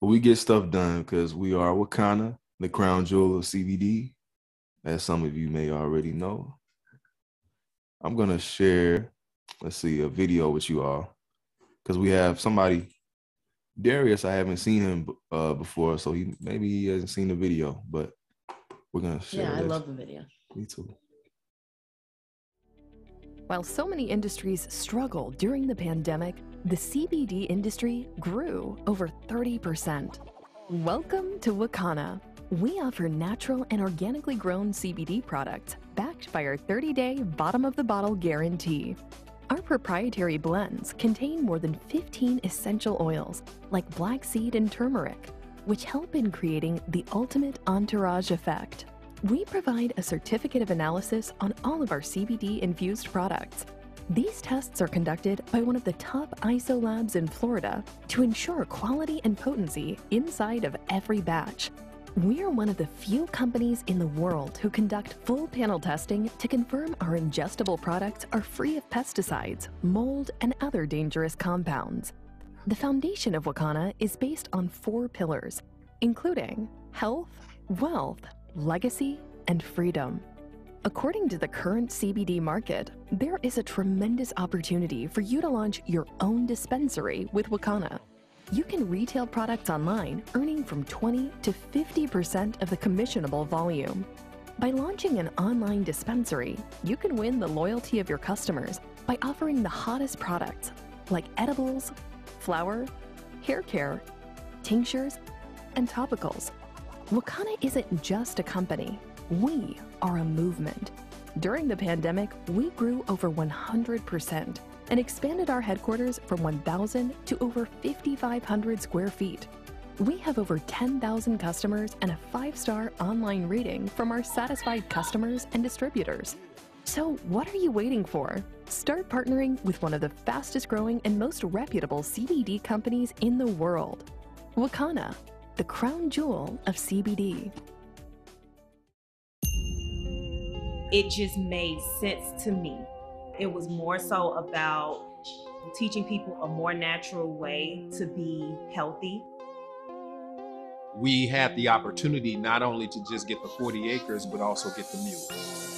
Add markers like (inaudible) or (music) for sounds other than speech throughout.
we get stuff done because we are Wakana, the crown jewel of CBD, as some of you may already know. I'm gonna share, let's see, a video with you all because we have somebody, Darius. I haven't seen him uh, before, so he maybe he hasn't seen the video, but we're gonna share. Yeah, I this. love the video. Me too. While so many industries struggled during the pandemic, the CBD industry grew over 30%. Welcome to Wakana. We offer natural and organically grown CBD products backed by our 30 day bottom of the bottle guarantee. Our proprietary blends contain more than 15 essential oils like black seed and turmeric, which help in creating the ultimate entourage effect. We provide a certificate of analysis on all of our CBD infused products. These tests are conducted by one of the top ISO labs in Florida to ensure quality and potency inside of every batch. We're one of the few companies in the world who conduct full panel testing to confirm our ingestible products are free of pesticides, mold, and other dangerous compounds. The foundation of Wakana is based on four pillars, including health, wealth, legacy, and freedom. According to the current CBD market, there is a tremendous opportunity for you to launch your own dispensary with Wakana. You can retail products online, earning from 20 to 50% of the commissionable volume. By launching an online dispensary, you can win the loyalty of your customers by offering the hottest products like edibles, flower, hair care, tinctures, and topicals. Wakana isn't just a company, we are a movement. During the pandemic, we grew over 100% and expanded our headquarters from 1,000 to over 5,500 square feet. We have over 10,000 customers and a five star online rating from our satisfied customers and distributors. So, what are you waiting for? Start partnering with one of the fastest growing and most reputable CBD companies in the world. Wakana, the crown jewel of CBD. It just made sense to me. It was more so about teaching people a more natural way to be healthy. We had the opportunity not only to just get the 40 acres, but also get the mule.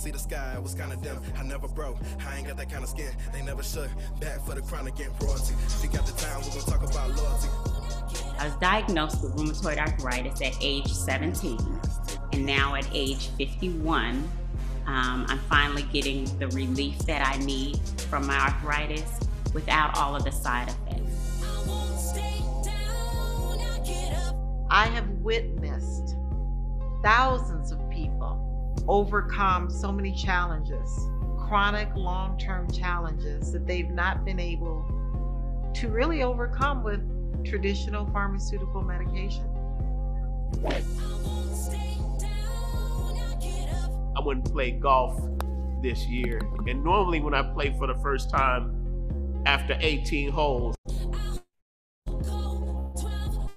See the sky, it was kinda dim. I never broke, I ain't got that kind of skin. They never shook. Back for the crown again, royalty. If you got the time, we're gonna talk about loyalty. I was diagnosed with rheumatoid arthritis at age 17, and now at age 51, um, I'm finally getting the relief that I need from my arthritis without all of the side effects. I won't stay down, I get up. I have witnessed thousands of people overcome so many challenges, chronic long term challenges that they've not been able to really overcome with traditional pharmaceutical medication. I went and played golf this year. And normally, when I play for the first time after 18 holes, Go 12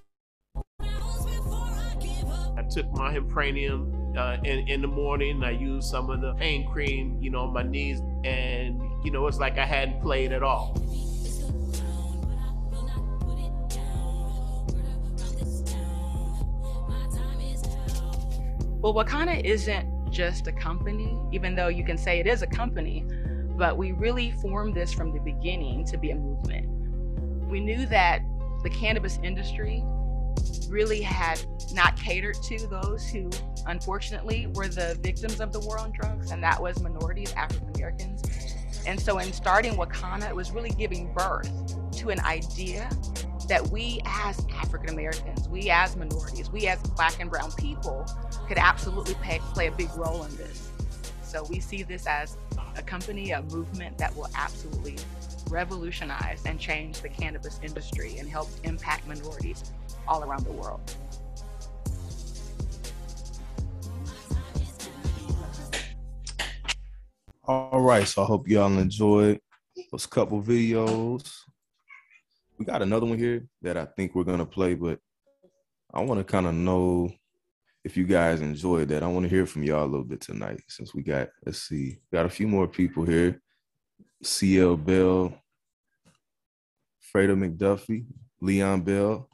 rounds before I took my Impranium uh, in, in the morning. I used some of the pain cream, you know, on my knees. And, you know, it's like I hadn't played at all. Well, Wakana isn't just a company, even though you can say it is a company, but we really formed this from the beginning to be a movement. We knew that the cannabis industry really had not catered to those who unfortunately were the victims of the war on drugs, and that was minorities, African Americans, And so, in starting Wakana, it was really giving birth to an idea that we as African Americans, we as minorities, we as Black and Brown people could absolutely pay, play a big role in this. So, we see this as a company, a movement that will absolutely revolutionize and change the cannabis industry and help impact minorities all around the world. All right, so I hope y'all enjoyed those couple videos. We got another one here that I think we're gonna play, but I want to kind of know if you guys enjoyed that. I want to hear from y'all a little bit tonight since we got let's see, got a few more people here. CL Bell, Freda McDuffie, Leon Bell.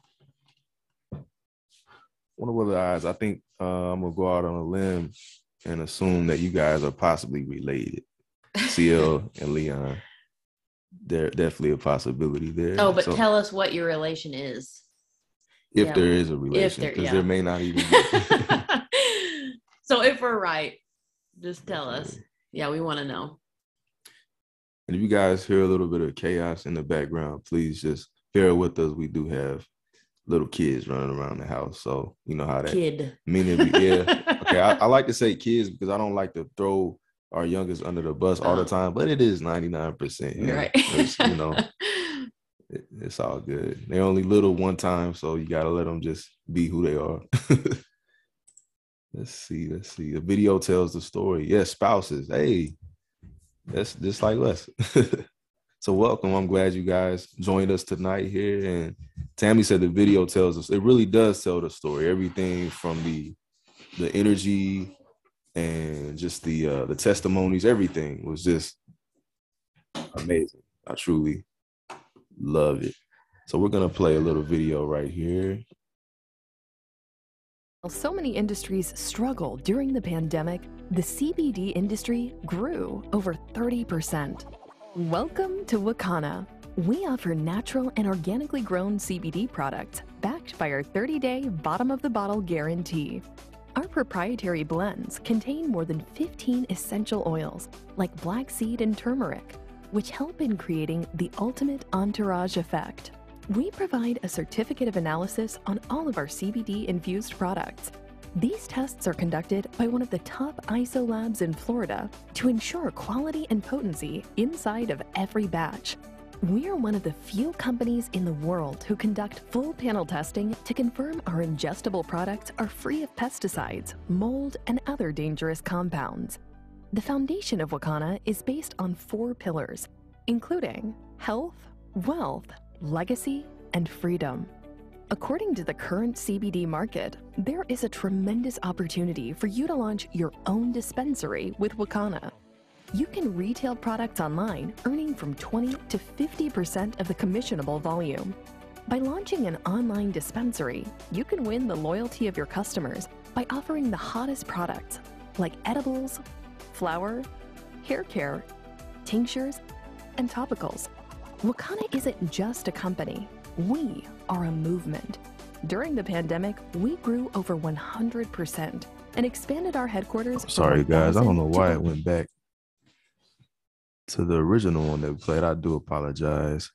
One of the eyes, I think uh, I'm gonna go out on a limb and assume that you guys are possibly related. CL (laughs) and Leon. There definitely a possibility there. Oh, but So, tell us what your relation is. if yeah. there is a relation, there- because yeah. there may not even be. (laughs) so if we're right, just tell us. Yeah, we want to know. And if you guys hear a little bit of chaos in the background, please just bear with us. We do have little kids running around the house, so you know how that. Kid. Meaning, yeah. (laughs) Okay, I, I like to say kids because I don't like to throw our youngest under the bus all the Uh-huh. time, but it is ninety nine percent. Right. you know, (laughs) it, it's all good. They're only little one time, so you gotta let them just be who they are. (laughs) let's see, let's see. The video tells the story. Yes, spouses. Hey, that's just like us. So welcome. I'm glad you guys joined us tonight here. And Tammy said the video tells us. It really does tell the story. Everything from the the energy and just the uh, the testimonies. Everything was just amazing. I truly love it. So we're gonna play a little video right here. While so many industries struggled during the pandemic, the CBD industry grew over 30%. Welcome to Wakana. We offer natural and organically grown CBD products backed by our 30 day bottom of the bottle guarantee. Our proprietary blends contain more than 15 essential oils like black seed and turmeric, which help in creating the ultimate entourage effect. We provide a certificate of analysis on all of our CBD infused products. These tests are conducted by one of the top ISO labs in Florida to ensure quality and potency inside of every batch. We are one of the few companies in the world who conduct full panel testing to confirm our ingestible products are free of pesticides, mold, and other dangerous compounds. The foundation of Wakana is based on four pillars, including health, wealth, legacy, and freedom. According to the current CBD market, there is a tremendous opportunity for you to launch your own dispensary with Wakana. You can retail products online, earning from 20 to 50% of the commissionable volume. By launching an online dispensary, you can win the loyalty of your customers by offering the hottest products like edibles, flower, hair care, tinctures, and topicals. Wakana isn't just a company, we are a movement. During the pandemic, we grew over 100% and expanded our headquarters. Sorry guys, I don't know why it went back to the original one that we played. I do apologize.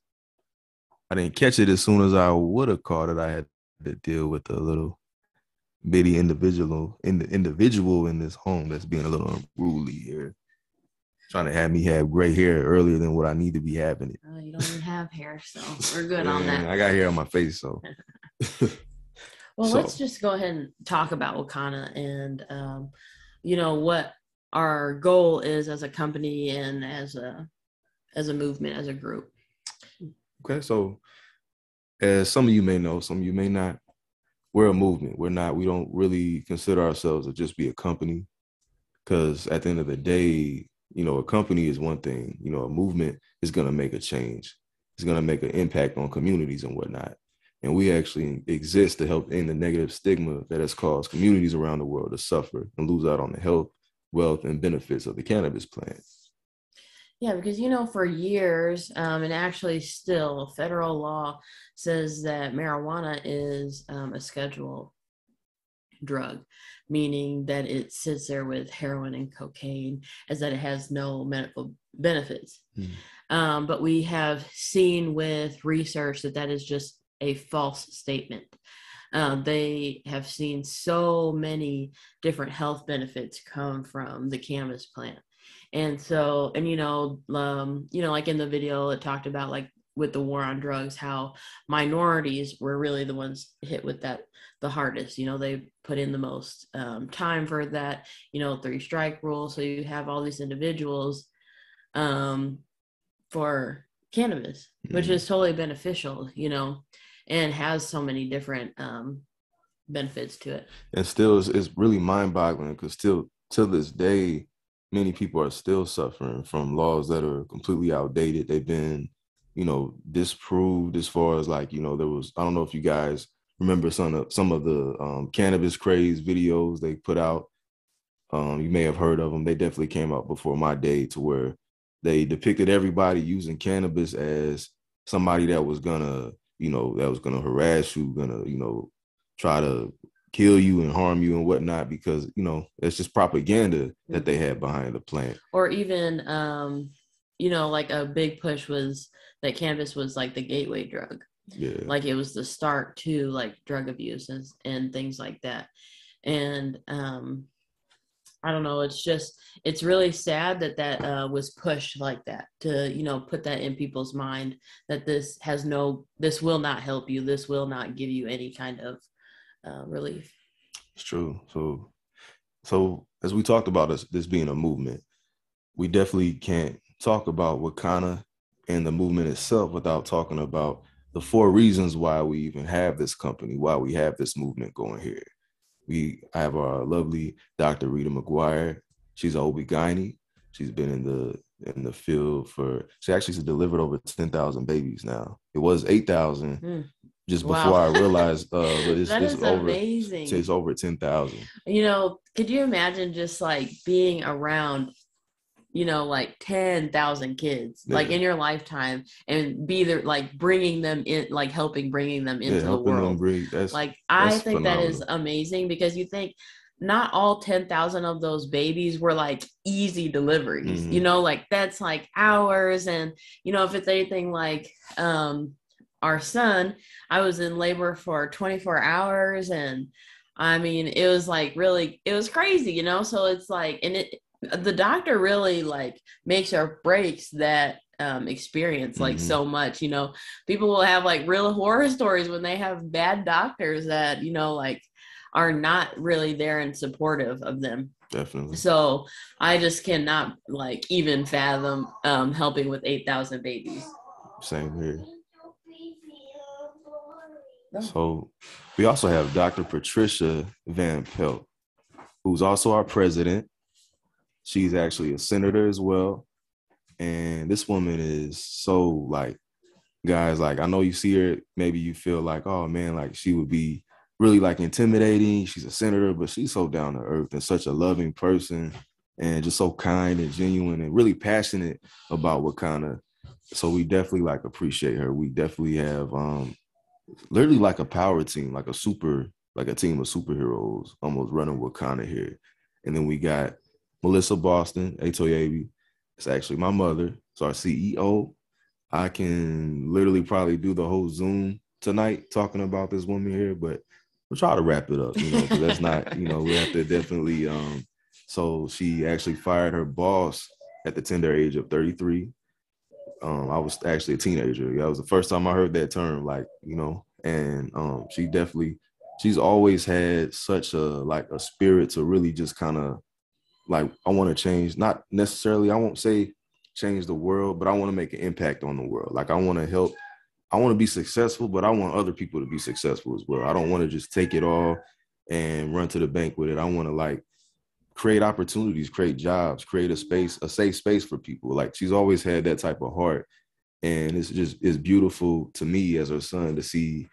I didn't catch it as soon as I would have caught it. I had to deal with a little bitty individual in the individual in this home that's being a little unruly here. Trying to have me have gray hair earlier than what I need to be having it. Oh, you don't even have hair, so we're good on that. I got hair on my face, so (laughs) (laughs) Well, So- let's just go ahead and talk about Wakana and um, you know what our goal is as a company and as a as a movement, as a group. Okay, so as some of you may know, some of you may not, we're a movement. We're not, we don't really consider ourselves to just be a company. Because at the end of the day, you know, a company is one thing, you know, a movement is going to make a change. It's going to make an impact on communities and whatnot. And we actually exist to help end the negative stigma that has caused communities around the world to suffer and lose out on the health, wealth, and benefits of the cannabis plant. Yeah, because you know, for years, um, and actually still, federal law says that marijuana is um, a schedule drug, meaning that it sits there with heroin and cocaine, as that it has no medical benefits. Mm. Um, but we have seen with research that that is just a false statement. Um, they have seen so many different health benefits come from the cannabis plant. And so, and you know, um, you know, like in the video, it talked about like with the war on drugs, how minorities were really the ones hit with that the hardest. You know, they put in the most um, time for that, you know, three strike rule. So you have all these individuals um, for cannabis, which Mhm. is totally beneficial, you know, and has so many different um, benefits to it. and still it's, it's really mind-boggling because still to this day many people are still suffering from laws that are completely outdated they've been you know disproved as far as like you know there was i don't know if you guys remember some of some of the um, cannabis craze videos they put out um, you may have heard of them they definitely came out before my day to where they depicted everybody using cannabis as somebody that was gonna you know that was gonna harass you gonna you know try to kill you and harm you and whatnot because you know it's just propaganda that they had behind the plant. Or even, um, you know, like a big push was that cannabis was like the gateway drug. Yeah, like it was the start to like drug abuses and, things like that and um i don't know it's just it's really sad that that uh, was pushed like that to you know put that in people's mind that this has no this will not help you this will not give you any kind of uh, relief it's true. So, so as we talked about this, this being a movement, we definitely can't talk about Wakana and the movement itself without talking about the four reasons why we even have this company, why we have this movement going here. We have our lovely Dr. Rita McGuire. She's an OB-GYN. She's been in the in the field for she actually has delivered over 10,000 babies now. It was 8,000 Hmm. just Wow. before I (laughs) realized uh but it's, it's over amazing. it's over 10,000. you know could you imagine just like being around you know like 10,000 kids like in your lifetime and be there like bringing them in like helping bringing them into Yeah, the world. That's like i think that is amazing because you think not all 10,000 of those babies were like easy deliveries you Mhm. know like that's like hours and you know if it's anything like um our son i was in labor for 24 hours and i mean it was like really it was crazy you know so it's like and it the doctor really like makes or breaks that um experience like Mhm. so much you know people will have like real horror stories when they have bad doctors that you know like are not really there and supportive of them definitely. so i just cannot like even fathom um helping with 8000 babies Same here. So we also have Dr. Patricia Van Pelt, who's also our president. She's actually a senator as well. And this woman is so like, guys, like I know you see her, maybe you feel like, oh man, like she would be really like intimidating. She's a senator, but she's so down to earth and such a loving person and just so kind and genuine and really passionate about what kind of so we definitely like appreciate her. We definitely have um literally like a power team, like a super, like a team of superheroes almost running Wakanda here. And then we got Melissa Boston, Atoyebi. It's actually my mother. It's our CEO. I can literally probably do the whole Zoom tonight talking about this woman here, but we'll try to wrap it up, you know, that's not, you know, we have to definitely um so she actually fired her boss at the tender age of 33 um, I was actually a teenager. That was the first time I heard that term, like, you know, and um, she definitely, she's always had such a, like a spirit to really just kind of like, I want to change, not necessarily, I won't say change the world, but I want to make an impact on the world. Like I want to help, I want to be successful, but I want other people to be successful as well. I don't want to just take it all and run to the bank with it. I want to like create opportunities, create jobs, create a space, a safe space for people. Like she's always had that type of heart. And it's just it's beautiful to me as her son to see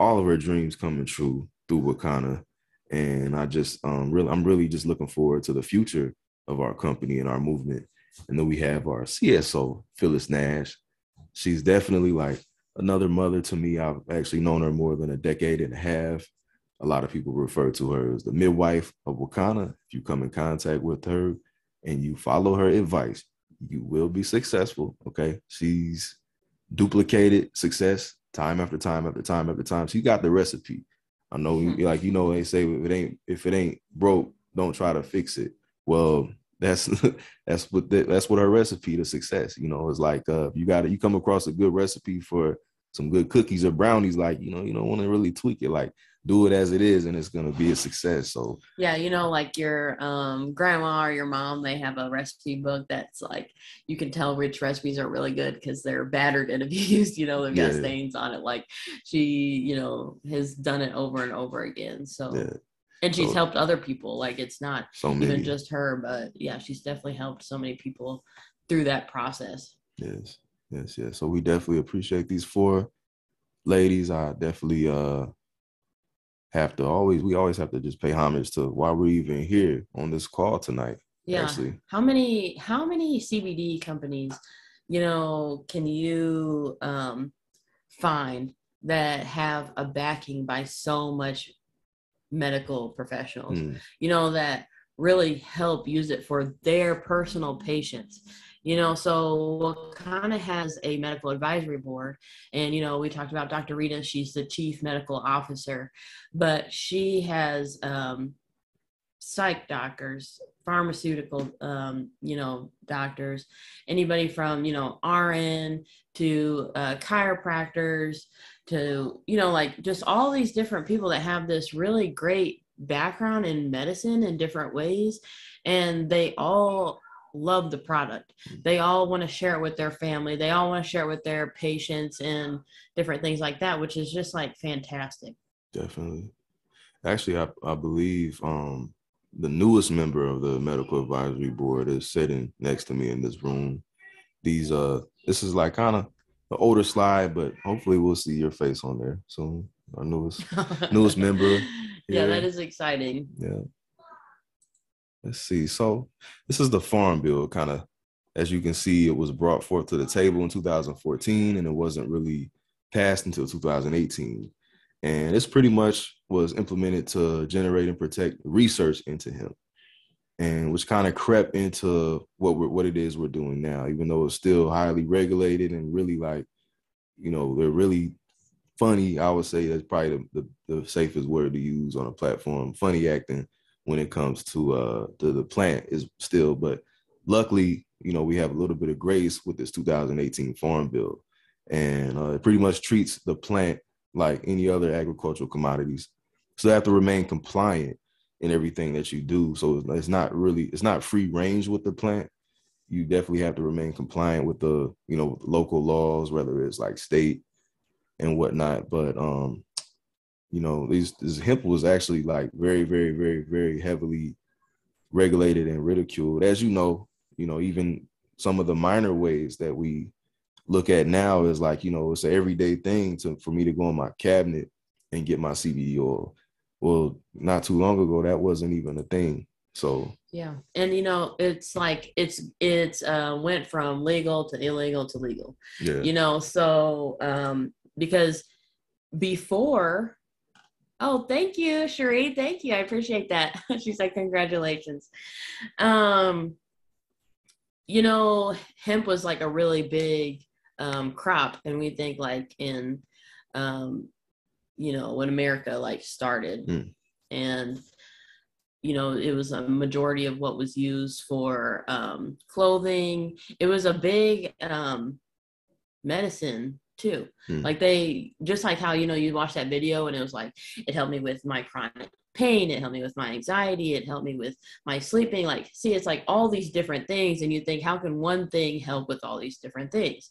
all of her dreams coming true through Wakana. And I just um really I'm really just looking forward to the future of our company and our movement. And then we have our CSO, Phyllis Nash. She's definitely like another mother to me. I've actually known her more than a decade and a half. A lot of people refer to her as the midwife of Wakana. If you come in contact with her and you follow her advice, you will be successful. Okay. She's duplicated success time after time after time after time. She got the recipe. I know, you like you know, they say if it ain't if it ain't broke, don't try to fix it. Well, that's (laughs) that's what the, that's what her recipe to success. You know, it's like uh, you got you come across a good recipe for some good cookies or brownies, like you know, you don't want to really tweak it. Like do it as it is, and it's gonna be a success. So Yeah, you know, like your um, grandma or your mom, they have a recipe book that's like you can tell which recipes are really good because they're battered and (laughs) abused. You know, they've got Yeah. stains on it. Like she, you know, has done it over and over again. So, yeah, and she's So- helped other people. Like it's not so even many. just her, but yeah, she's definitely helped so many people through that process. Yes, yes, yes. So we definitely appreciate these four ladies. I definitely uh have to always we always have to just pay homage to why we're even here on this call tonight. Yeah. Actually. How many how many CBD companies, you know, can you um find that have a backing by so much medical professionals? Mm, you know, that really help use it for their personal patients. You know, so Wakana has a medical advisory board, and you know, we talked about Dr. Rita. She's the chief medical officer, but she has um, psych doctors, pharmaceutical, um, you know, doctors, anybody from you know RN to uh, chiropractors to you know, like just all these different people that have this really great background in medicine in different ways, and they all love the product. They all want to share it with their family. They all want to share it with their patients and different things like that, which is just like fantastic. definitely. Actually, I, I believe um the newest member of the medical advisory board is sitting next to me in this room. These uh this is like kind of the older slide, but hopefully we'll see your face on there soon. Our newest (laughs) Newest member yeah, that is exciting. Yeah. Let's see. So this is the farm bill, kind of. As you can see, it was brought forth to the table in 2014, and it wasn't really passed until 2018. And this pretty much was implemented to generate and protect research into him, and which kind of crept into what we're, what it is we're doing now, even though it's still highly regulated and really like, you know, they're really funny. I would say that's probably the, the, the safest word to use on a platform. Funny acting when it comes to uh to the plant is still, but luckily, you know, we have a little bit of grace with this 2018 Farm Bill, and uh, it pretty much treats the plant like any other agricultural commodities. So they have to remain compliant in everything that you do. So it's- it's not really it's not free range with the plant. You definitely have to remain compliant with the you know local laws, whether it's like state and whatnot. But um, you know, these this hemp was actually like very, very, very, very heavily regulated and ridiculed. As you know, you know, even some of the minor ways that we look at now is like, you know, it's an everyday thing to for me to go in my cabinet and get my CBD oil. Well, not too long ago, that wasn't even a thing. So Yeah. And you know, it's like it's it's uh went from legal to illegal to legal. yeah, You know, so um because before oh thank you, Cherie. Thank you. I appreciate that. (laughs) she said congratulations. Um you know, hemp was like a really big um crop and we think like in um you know when America like started Mm. and you know it was a majority of what was used for um, clothing it was a big um, medicine too. Hmm. like they just like how you know you watch that video and it was like it helped me with my chronic pain it helped me with my anxiety it helped me with my sleeping. Like see it's like all these different things and you think how can one thing help with all these different things?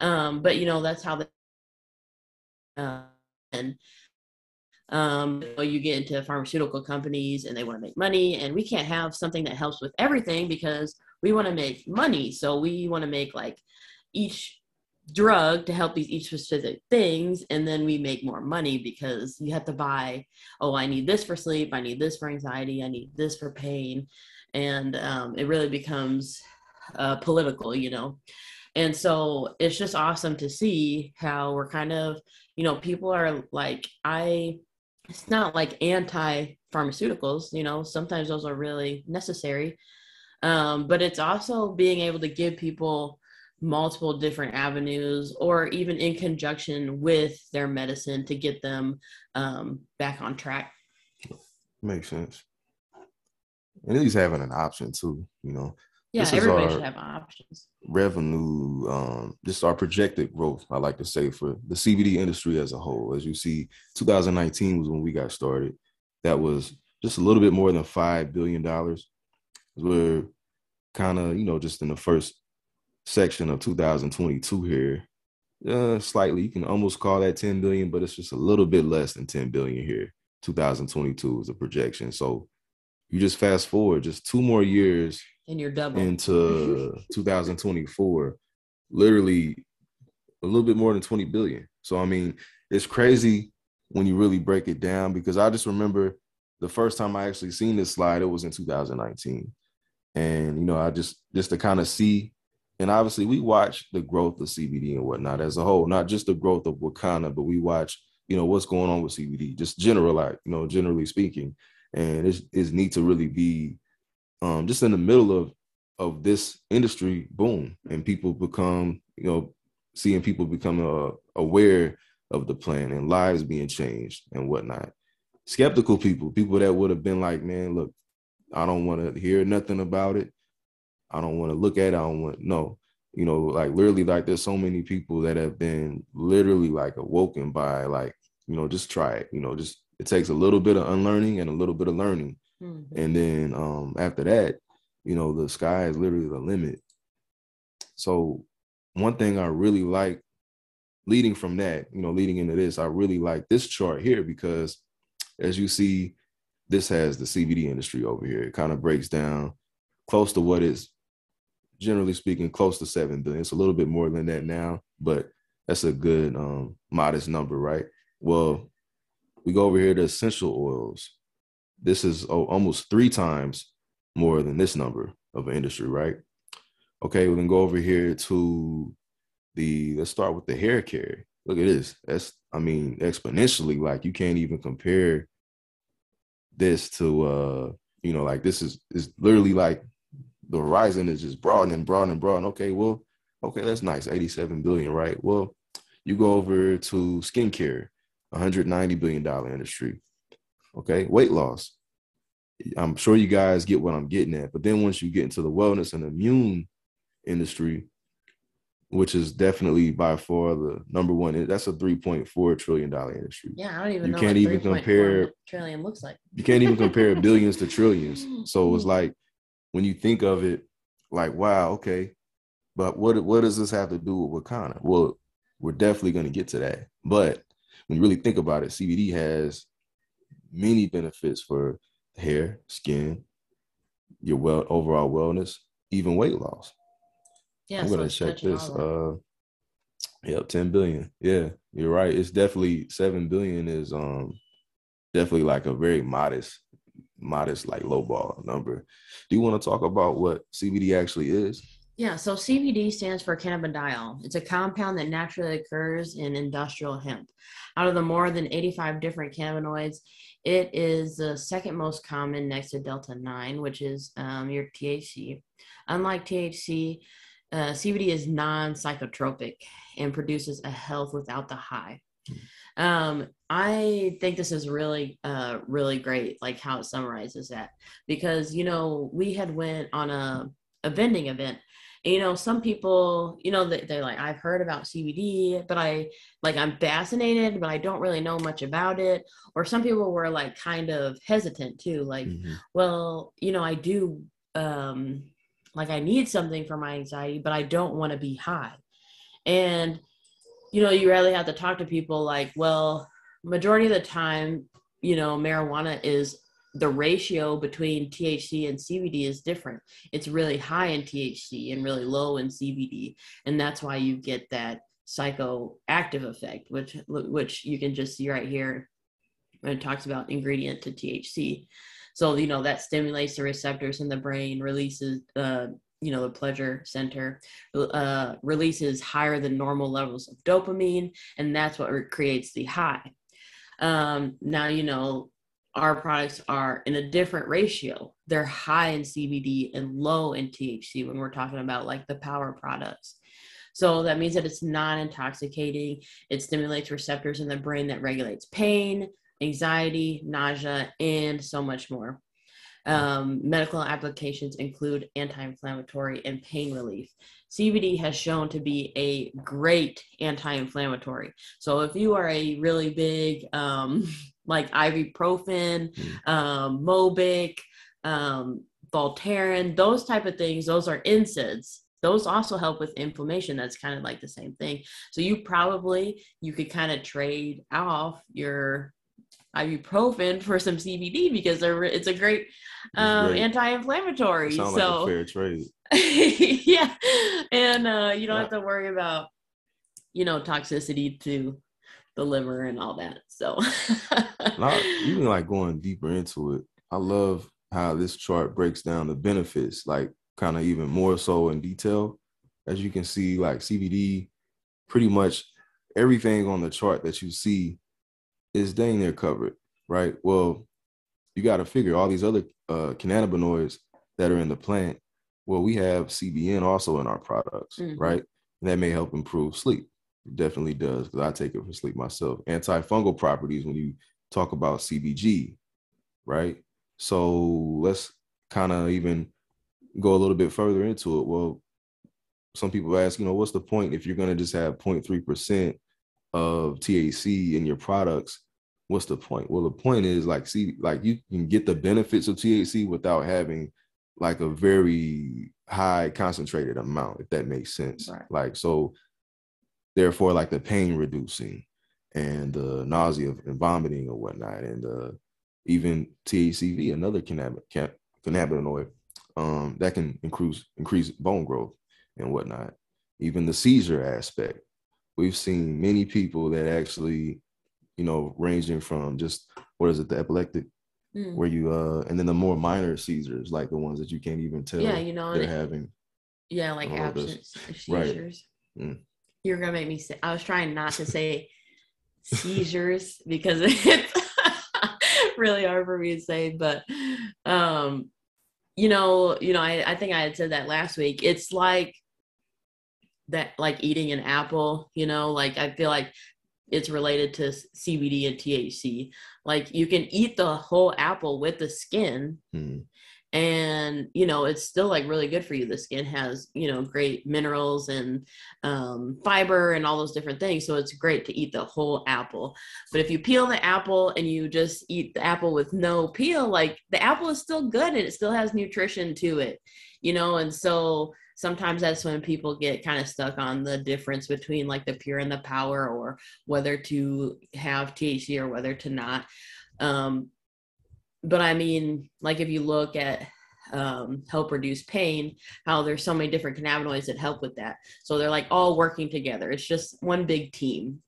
Um, but you know that's how the uh, and um, you get into pharmaceutical companies and they want to make money and we can't have something that helps with everything because we want to make money. So we want to make like each drug to help these each specific things and then we make more money because you have to buy oh i need this for sleep i need this for anxiety i need this for pain. And um, it really becomes uh, political you know? And so it's just awesome to see how we're kind of you know people are like i it's not like anti pharmaceuticals you know? Sometimes those are really necessary. Um, but it's also being able to give people multiple different avenues or even in conjunction with their medicine to get them um, back on track. Makes sense. And at least having an option too, you know. Yeah, This everybody should have options. revenue, um, just our projected growth, I like to say, for the CBD industry as a whole. As you see, 2019 was when we got started. That was just a little bit more than $5 billion. We're kind of, you know, just in the first section of 2022 here. Uh, slightly, you can almost call that 10 billion, but it's just a little bit less than 10 billion here. 2022 is a projection. So you just fast forward just two more years And you're double. into (laughs) 2024 literally a little bit more than 20 billion so i mean it's crazy when you really break it down because i just remember the first time i actually seen this slide it was in 2019 and you know i just just to kind of see and obviously we watch the growth of cbd and whatnot as a whole not just the growth of wakanda but we watch you know what's going on with cbd just general like you know generally speaking. And it's, it's neat to really be um, just in the middle of of this industry boom and people become you know seeing people become uh, aware of the plan and lives being changed and whatnot. Skeptical people people that would have been like man look i don't want to hear nothing about it i don't want to look at it i don't want no. You know like literally like there's so many people that have been literally like awoken by like you know just try it you know just it takes a little bit of unlearning and a little bit of learning. Mhm. and then um after that you know the sky is literally the limit. So one thing i really like leading from that you know leading into this i really like this chart here because as you see this has the cbd industry over here. It kind of breaks down close to what is generally speaking close to 7 billion it's a little bit more than that now but that's a good um modest number right well we go over here to essential oils this is oh, almost three times more than this number of industry, right? Okay, we then go over here to the let's start with the hair care. Look at this. That's I mean exponentially like you can't even compare this to uh you know like this is is literally like the horizon is just broadening, broadening, broadening. Okay, well, okay, that's nice. 87 billion, right? Well, you go over to skincare, 190 billion dollar industry. Okay, weight loss. I'm sure you guys get what I'm getting at. But then once you get into the wellness and immune industry, which is definitely by far the number one, that's a 3.4 trillion dollar industry. Yeah, I don't even You know. can't what even compare- trillion looks like. You can't even compare billions to trillions. (laughs) So it's like when you think of it, like, wow, okay, but what what does this have to do with Wakanda? Well, we're definitely going to get to that. But when you really think about it, CBD has many benefits for hair, skin, your well overall wellness, even weight loss. Yeah, I'm so gonna it's check this. all of it. Uh, yep, 10 billion. Yeah, you're right. It's definitely seven billion is um definitely like a very modest, modest like low ball number. Do you want to talk about what CBD actually is? Yeah, so CBD stands for cannabidiol. It's a compound that naturally occurs in industrial hemp. Out of the more than 85 different cannabinoids, it is the second most common next to Delta 9, which is um, your THC. Unlike THC, uh, CBD is non psychotropic and produces a health without the high. Um, I think this is really, uh, really great, like how it summarizes that, because you know we had went on a a vending event. And, you know some people you know they, they're like i've heard about cbd but i like i'm fascinated but i don't really know much about it. Or some people were like kind of hesitant too like Mhm. well you know i do um like i need something for my anxiety but i don't want to be high. And you know you really have to talk to people like well majority of the time you know marijuana is the ratio between THC and CBD is different. It's really high in THC and really low in CBD, and that's why you get that psychoactive effect, which which you can just see right here when it talks about ingredient to THC. So you know that stimulates the receptors in the brain, releases uh, you know the pleasure center, uh, releases higher than normal levels of dopamine, and that's what creates the high. Um, now you know our products are in a different ratio. They're high in CBD and low in THC when we're talking about like the power products. So that means that it's non intoxicating. It stimulates receptors in the brain that regulates pain, anxiety, nausea, and so much more. Um, medical applications include anti inflammatory and pain relief. CBD has shown to be a great anti inflammatory. So if you are a really big, um, (laughs) like ibuprofen, um, Mobic, um, Voltaren, those type of things, those are NSAIDs. Those also help with inflammation. That's kind of like the same thing. So you probably you could kind of trade off your ibuprofen for some CBD because they're it's a great um, great. anti-inflammatory. So like fair trade. (laughs) yeah, and uh, you don't Yeah. have to worry about you know toxicity to the liver and all that. So Not even like going deeper into it. I love how this chart breaks down the benefits, like kind of even more so in detail. As you can see, like CBD, pretty much everything on the chart that you see is dang near covered, right? Well, you got to figure all these other uh, cannabinoids that are in the plant. Well, we have CBN also in our products, Mhm. right? And that may help improve sleep. It definitely does because I take it for sleep myself. Antifungal properties when you talk about CBG, right? So let's kind of even go a little bit further into it. Well, some people ask, you know, what's the point if you're going to just have 0.3% of THC in your products? What's the point? Well, the point is like, see, like you can get the benefits of THC without having like a very high concentrated amount, if that makes sense. Right. Like, so therefore, like the pain reducing and the nausea and vomiting or whatnot, and uh, even THCV, another cannab- ca- cannabinoid, um, that can increase increase bone growth and whatnot. Even the seizure aspect, we've seen many people that actually, you know, ranging from just what is it, the epileptic, Mm. where you uh, and then the more minor seizures, like the ones that you can't even tell Yeah, you know, they're it- having. yeah, like all of this. absence Right. seizures. Mm. You're gonna make me say. I was trying not to say (laughs) seizures because it's (laughs) really hard for me to say, but um, you know, you know, I, I think I had said that last week. It's like that, like eating an apple. You know, like I feel like it's related to CBD and THC. Like you can eat the whole apple with the skin, Hmm. and you know it's still like really good for you the skin has you know great minerals and um, fiber and all those different things so it's great to eat the whole apple but if you peel the apple and you just eat the apple with no peel like the apple is still good and it still has nutrition to it you know and so sometimes that's when people get kind of stuck on the difference between like the pure and the power or whether to have thc or whether to not um, but I mean, like if you look at um, help reduce pain, how there's so many different cannabinoids that help with that. So they're like all working together. It's just one big team.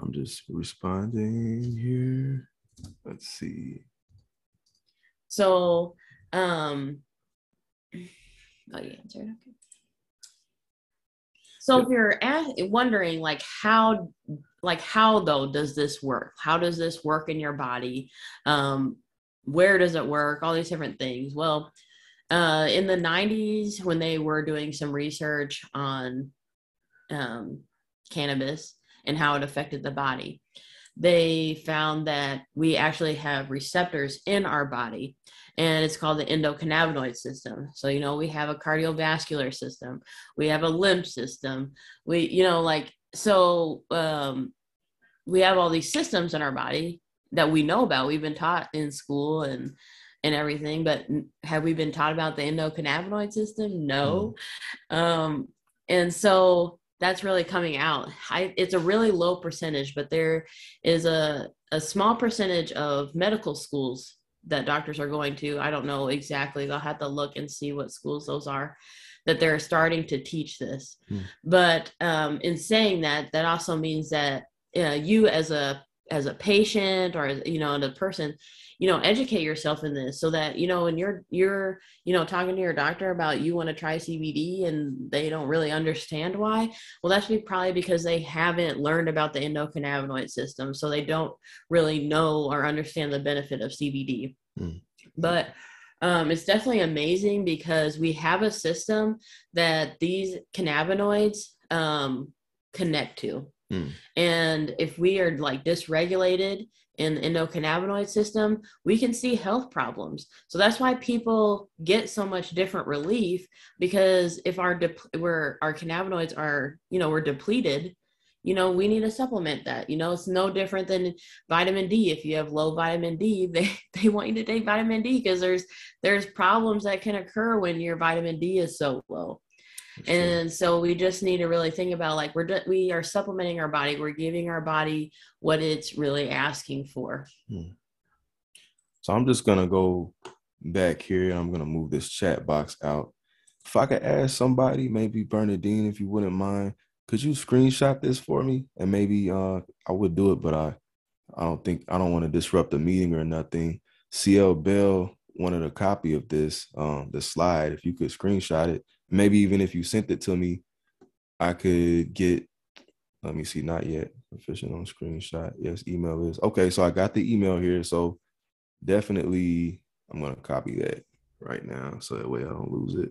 I'm just responding here. Let's see. So, um, oh, you answered. Okay. So if you're wondering, like how, like how though does this work? How does this work in your body? Um, where does it work? All these different things. Well, uh, in the 90s, when they were doing some research on um, cannabis and how it affected the body, they found that we actually have receptors in our body and it's called the endocannabinoid system. So you know we have a cardiovascular system we have a lymph system we you know like so um we have all these systems in our body that we know about. We've been taught in school and and everything but have we been taught about the endocannabinoid system? No. Um and so that's really coming out. I, it's a really low percentage but there is a, a small percentage of medical schools that doctors are going to. I don't know exactly. They'll have to look and see what schools those are that they're starting to teach this. Hmm. but um, in saying that that also means that uh, you as a as a patient or you know the person you know educate yourself in this so that you know when you're you're you know talking to your doctor about you want to try cbd and they don't really understand why well that's be probably because they haven't learned about the endocannabinoid system so they don't really know or understand the benefit of cbd Mm. but um, it's definitely amazing because we have a system that these cannabinoids um, connect to Mm. and if we are like dysregulated in the endocannabinoid system, we can see health problems. So that's why people get so much different relief because if our dep- we're, our cannabinoids are, you know, we're depleted, you know, we need to supplement that. You know, it's no different than vitamin D. If you have low vitamin D, (laughs) they, they want you to take vitamin D because there's there's problems that can occur when your vitamin D is so low. And so we just need to really think about like we're we are supplementing our body. We're giving our body what it's really asking for. So I'm just gonna go back here. I'm gonna move this chat box out. If I could ask somebody, maybe Bernadine, if you wouldn't mind, could you screenshot this for me? And maybe uh I would do it, but I I don't think I don't want to disrupt the meeting or nothing. CL Bell wanted a copy of this, um, the slide. If you could screenshot it, maybe even if you sent it to me, I could get let me see, not yet. Efficient on screenshot. Yes, email is okay. So I got the email here. So definitely I'm gonna copy that right now so that way I don't lose it.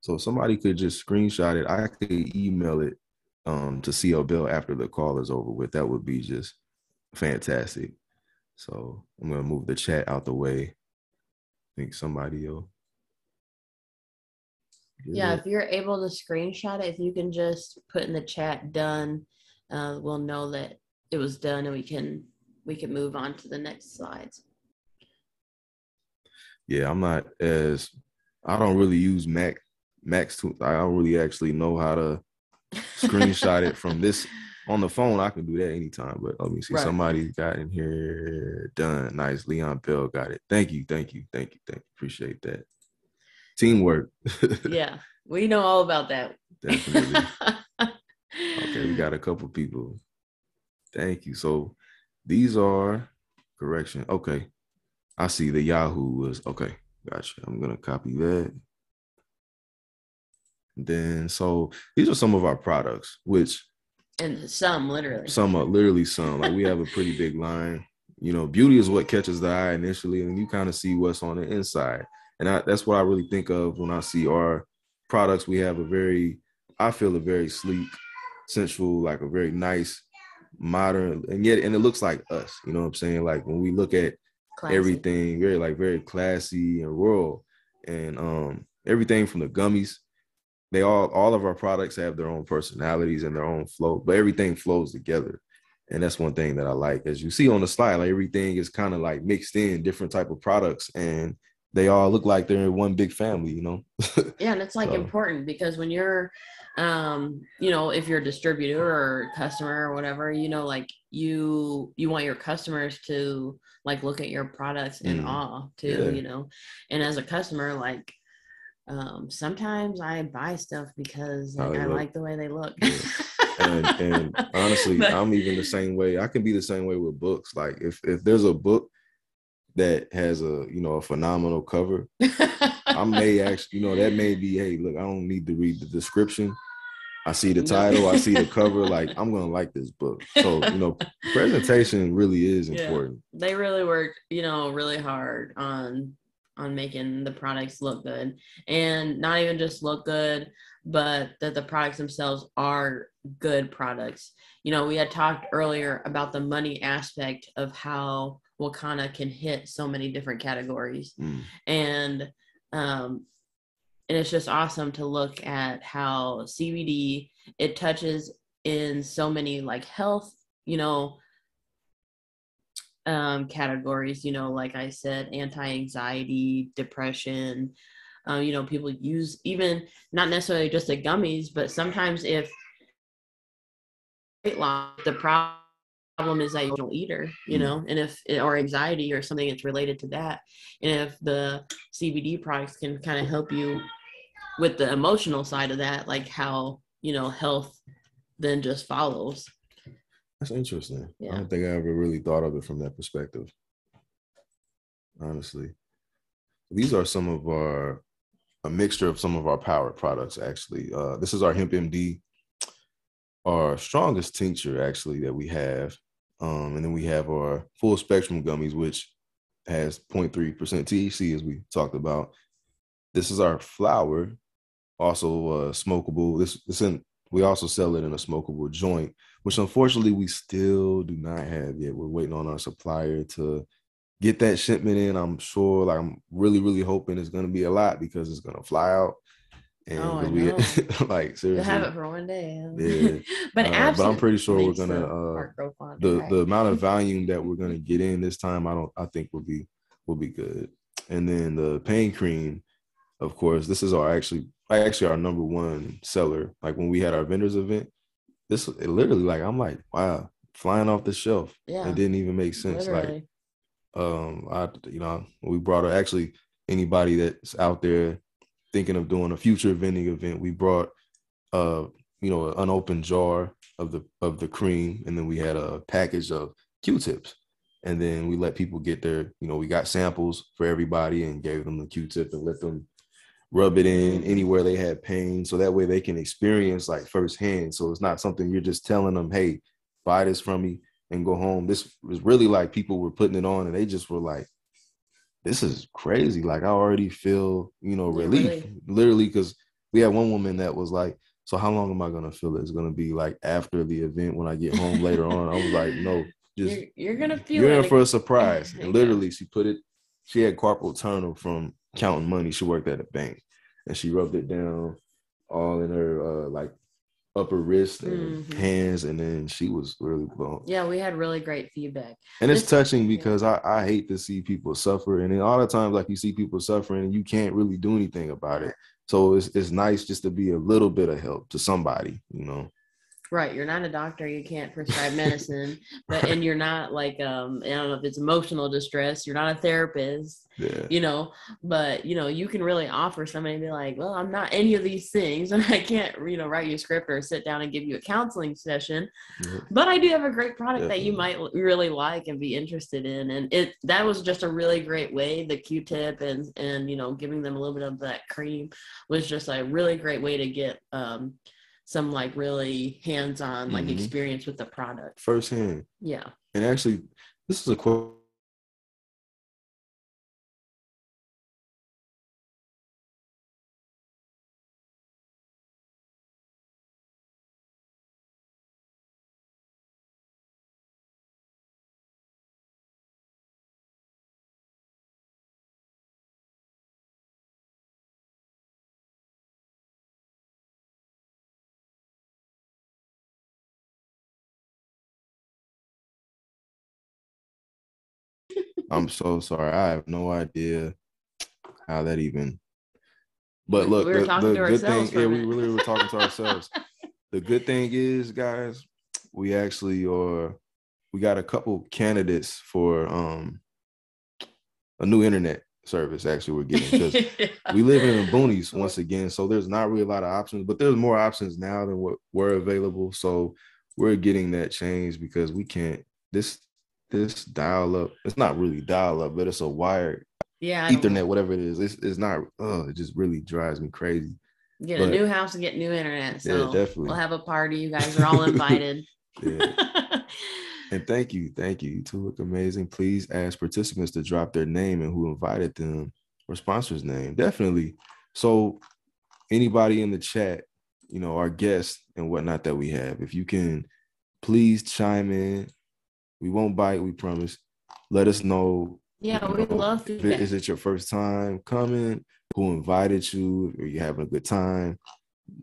So somebody could just screenshot it. I could email it um to CL Bill after the call is over with. That would be just fantastic. So I'm gonna move the chat out the way. I think somebody will. Yeah, if you're able to screenshot it, if you can just put in the chat done, uh, we'll know that it was done and we can we can move on to the next slides. yeah, I'm not as I don't really use Mac Max to I don't really actually know how to screenshot it from this (laughs) on the phone. I can do that anytime, but let me see. Right. Somebody got in here done. Nice. Leon Bell got it. Thank you, thank you, thank you, thank you. Appreciate that. Teamwork. (laughs) yeah, we know all about that. Definitely. (laughs) Okay, we got a couple people. Thank you. So these are correction. Okay. I see the Yahoo was okay. Gotcha. I'm gonna copy that. Then so these are some of our products, which and some literally. some are literally some. Like we have a pretty big line. You know, beauty is what catches the eye initially, and you kind of see what's on the inside. And I, that's what I really think of when I see our products. We have a very, I feel a very sleek, sensual, like a very nice, modern, and yet, and it looks like us. You know what I'm saying? Like when we look at Classy. everything, very like very classy and rural, and um everything from the gummies. They all, all of our products have their own personalities and their own flow, but everything flows together and that's one thing that I like. As you see on the slide, like everything is kind of like mixed in different type of products, and they all look like they're in one big family. You know? (laughs) Yeah, and it's like So- important because when you're um, you know, if you're a distributor or customer or whatever, you know, like you you want your customers to like look at your products in Mm. awe too, Yeah. you know. And as a customer, like um sometimes I buy stuff because like I like the way they look. and and (laughs) honestly, But- I'm even the same way. I can be the same way with books. Like if if there's a book that has a you know a phenomenal cover, (laughs) I may actually you know that may be hey look I don't need to read the description. I see the title, I see the (laughs) cover, like I'm gonna like this book. So you know, presentation really is Yeah. important. they really work you know really hard on on making the products look good and not even just look good but that the products themselves are good products you know we had talked earlier about the money aspect of how Wakanna can hit so many different categories Mm. and um and it's just awesome to look at how cbd it touches in so many like health you know um categories you know like i said anti-anxiety depression um you know people use even not necessarily just the gummies but sometimes if weight loss the problem is that you don't eater you Mm. know and if or anxiety or something that's related to that and if the cbd products can kind of help you with the emotional side of that like how you know health then just follows That's interesting. I don't think I ever really thought of it from that perspective. Honestly. These are some of our a mixture of some of our power products actually. Uh this is our hemp MD, our strongest tincture actually that we have. Um and then we have our full spectrum gummies which has 0.3% THC as we talked about. This is our flower, also uh smokable. This this in we also sell it in a smokable joint which unfortunately we still do not have yet. We're waiting on our supplier to get that shipment in. I'm sure, like I'm really, really hoping it's gonna be a lot because it's gonna fly out. And Oh, we (laughs) like You'll have it for one day. Yeah. (laughs) but Uh, but I'm pretty sure we're gonna uh, heart grow fonder, the right? the amount of (laughs) volume that we're gonna get in this time. I don't. I think will be will be good. And then the pain cream, of course. This is our actually actually our number one seller. Like when we had our vendors event, this it literally like I'm like wow, flying off the shelf. Yeah. It didn't even make sense. Like um i you know we brought a, actually anybody that's out there thinking of doing a future vending event we brought uh you know an unopened jar of the of the cream and then we had a package of q-tips. And then we let people get their you know we got samples for everybody and gave them the q-tip and let them rub it in anywhere they had pain so that way they can experience like firsthand. So it's not something you're just telling them hey buy this from me and go home. This was really like people were putting it on and they just were like this is crazy like i already feel you know Yeah, relief really. literally because we had one woman that was like so how long am i going to feel it? it's going to be like after the event when i get home later on i was like no just you're, you're gonna feel you're in for a surprise. (laughs) And literally, she put it. She had carpal tunnel from counting money. She worked at a bank, and she rubbed it down all in her uh, like upper wrist and Mhm. hands, and then she was really blown. Yeah, we had really great feedback. And it's touching because I, I hate to see people suffer, and then all the times like you see people suffering, and you can't really do anything about it. So it's it's nice just to be a little bit of help to somebody, you know. Right, you're not a doctor, you can't prescribe medicine, but and you're not like um I don't know if it's emotional distress, you're not a therapist, Yeah. you know, but you know, you can really offer somebody be like, well, I'm not any of these things (laughs) and I can't, you know, write you a script or sit down and give you a counseling session, Yeah. but I do have a great product that you might really like and be interested in and it that was just a really great way the q-tip and and you know giving them a little bit of that cream was just a really great way to get um some like really hands-on like Mhm. experience with the product Firsthand. yeah And actually, this is a quote. I'm so sorry. I have no idea how that even. But look, we were the, the to good thing, yeah, we really were talking to ourselves. (laughs) the good thing is, guys, we actually are. We got a couple candidates for um a new internet service. Actually, we're getting because (laughs) we live in the boonies once again, so there's not really a lot of options, but there's more options now than what were available. So we're getting that change because we can't this this dial up. It's not really dial up, but it's a wired yeah Ethernet, whatever it is. It's, it's not. Oh, it just really drives me crazy. get a new house and get new internet so definitely. we'll have a party you guys are all (laughs) invited Yeah. and thank you, thank you. You two look amazing. Please ask participants to drop their name and who invited them or sponsor's name. Definitely. So anybody in the chat, you know, our guests and whatnot that we have, if you can please chime in. We won't bite, we promise. Let us know. yeah you we'd know, love if to Is it your first time coming? Who invited you? Are you having a good time?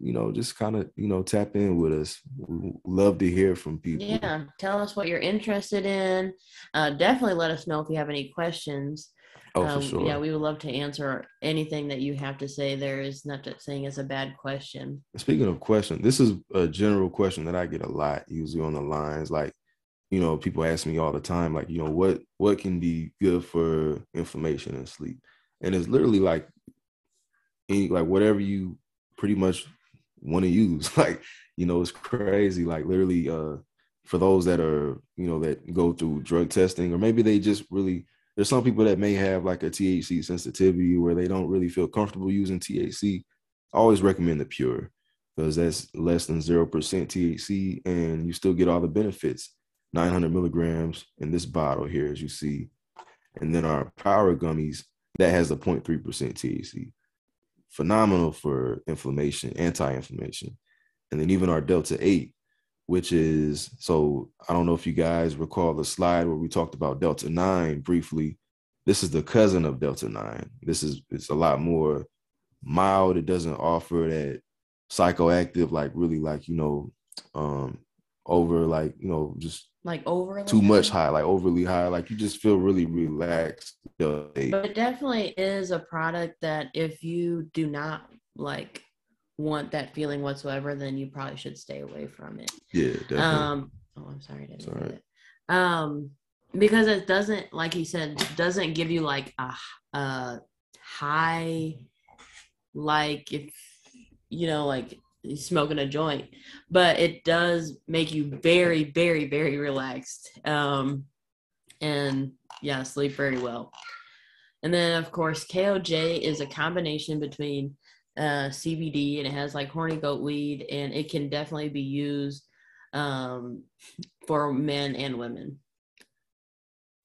You know, just kind of, you know, tap in with us. We love to hear from people. Yeah, tell us what you're interested in. Uh, definitely let us know if you have any questions. Oh, Um, for sure. Yeah, we would love to answer anything that you have to say. There is not that saying it's a bad question. Speaking of question, this is a general question that I get a lot, usually on the lines. Like, you know, people ask me all the time, like, you know, what what can be good for inflammation and sleep? And it's literally like any like whatever you pretty much want to use. (laughs) Like, you know, it's crazy. Like literally, uh, for those that are, you know, that go through drug testing, or maybe they just really there's some people that may have like a THC sensitivity where they don't really feel comfortable using THC. I always recommend the pure because that's less than 0% THC and you still get all the benefits. 900 milligrams in this bottle here, as you see. And then our power gummies, that has a 0.3% THC. Phenomenal for inflammation, anti inflammation. And then even our Delta 8, which is so I don't know if you guys recall the slide where we talked about Delta 9 briefly. This is the cousin of Delta 9. This is it's a lot more mild. It doesn't offer that psychoactive, like really like, you know, um over like, you know, just like over too much high, like overly high. Like you just feel really relaxed. But it definitely is a product that if you do not like want that feeling whatsoever, then you probably should stay away from it. Yeah, definitely. Um, oh, I'm sorry. I didn't. Um, because it doesn't, like he said, doesn't give you like a, a high, like if you know, like smoking a joint, but it does make you very, very, very relaxed. Um, and yeah, sleep very well. And then, of course, KOJ is a combination between uh, CBD and it has like horny goat weed, and it can definitely be used um, for men and women.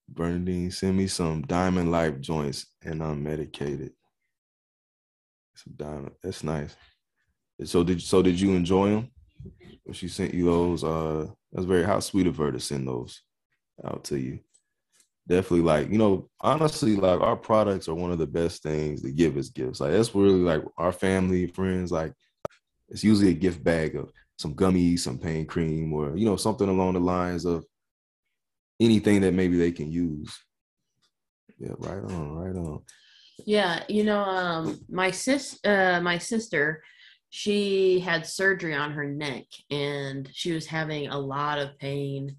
Bernadine, send me some Diamond Life joints and I'm medicated. Some diamond. That's nice. So did so did you enjoy them? When she sent you those, uh, that's very how sweet of her to send those out to you. Definitely like you know honestly like our products are one of the best things to give as gifts. Like that's really like our family friends like it's usually a gift bag of some gummies some pain cream or you know something along the lines of anything that maybe they can use. Yeah right on right on. Yeah you know um my sis uh my sister she had surgery on her neck and she was having a lot of pain.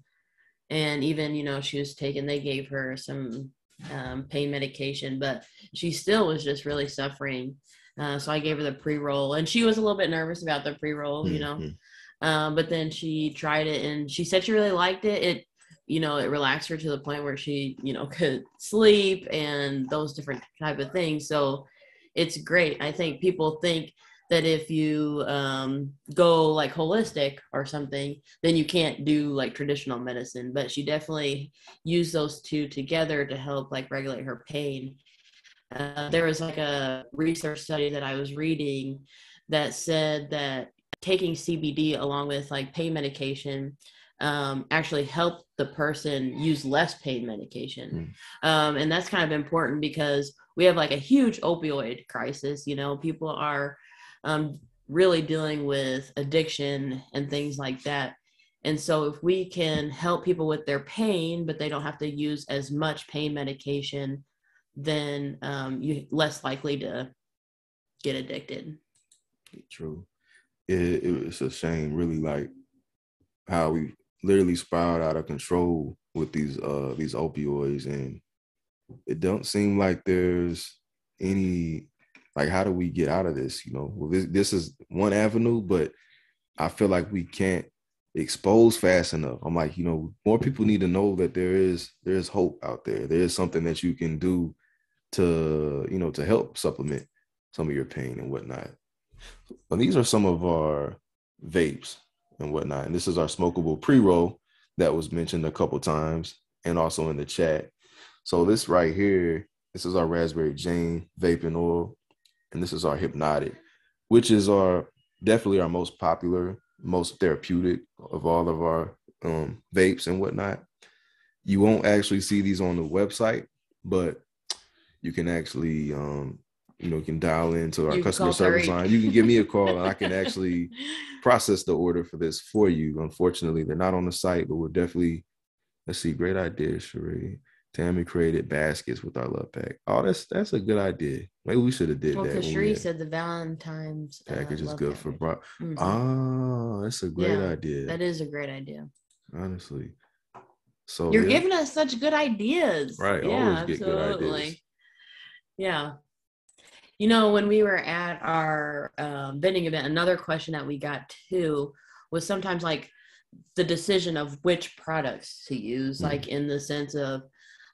And even you know she was taking they gave her some um, pain medication but she still was just really suffering. Uh, so i gave her the pre-roll and she was a little bit nervous about the pre-roll you know. Mm-hmm. um, but then she tried it and she said she really liked it. It you know it relaxed her to the point where she you know (laughs) could sleep and those different type of things. So it's great. I think people think that if you um, go like holistic or something, then you can't do like traditional medicine. But she definitely used those two together to help like regulate her pain. Uh, there was like a research study that I was reading that said that taking CBD along with like pain medication um, actually helped the person use less pain medication. Mm. Um, and that's kind of important because we have like a huge opioid crisis. You know, people are um, really dealing with addiction and things like that. And so, if we can help people with their pain, but they don't have to use as much pain medication, then um, you're less likely to get addicted. True. It, it, it's a shame, really, like how we literally spiraled out of control with these uh these opioids, and it don't seem like there's any like how do we get out of this you know? Well, this, this is one avenue but i feel like we can't expose fast enough. I'm like you know more people need to know that there is there's hope out there. There is something that you can do to you know to help supplement some of your pain and whatnot. And these are some of our vapes and whatnot. And this is our smokable pre-roll that was mentioned a couple times and also in the chat. So this right here this is our raspberry jane vaping oil and this is our hypnotic, which is our definitely our most popular, most therapeutic of all of our um, vapes and whatnot. You won't actually see these on the website, but you can actually, um, you know, you can dial into our customer service line. You can give me a call, and I can (laughs) actually process the order for this for you. Unfortunately, they're not on the site, but we're definitely. Let's see, great idea, Sheree. Tammy created baskets with our love pack. Oh, that's that's a good idea. Maybe we should have did well, that. Because Sheree said the Valentine's uh, package uh, is good package. for bro. Mm-hmm. Oh, that's a great yeah, idea. That is a great idea. Honestly. So you're yeah. giving us such good ideas. Right. Yeah, absolutely. good ideas. Yeah. You know, when we were at our um, vending event, another question that we got too was sometimes like the decision of which products to use, Mhm. like in the sense of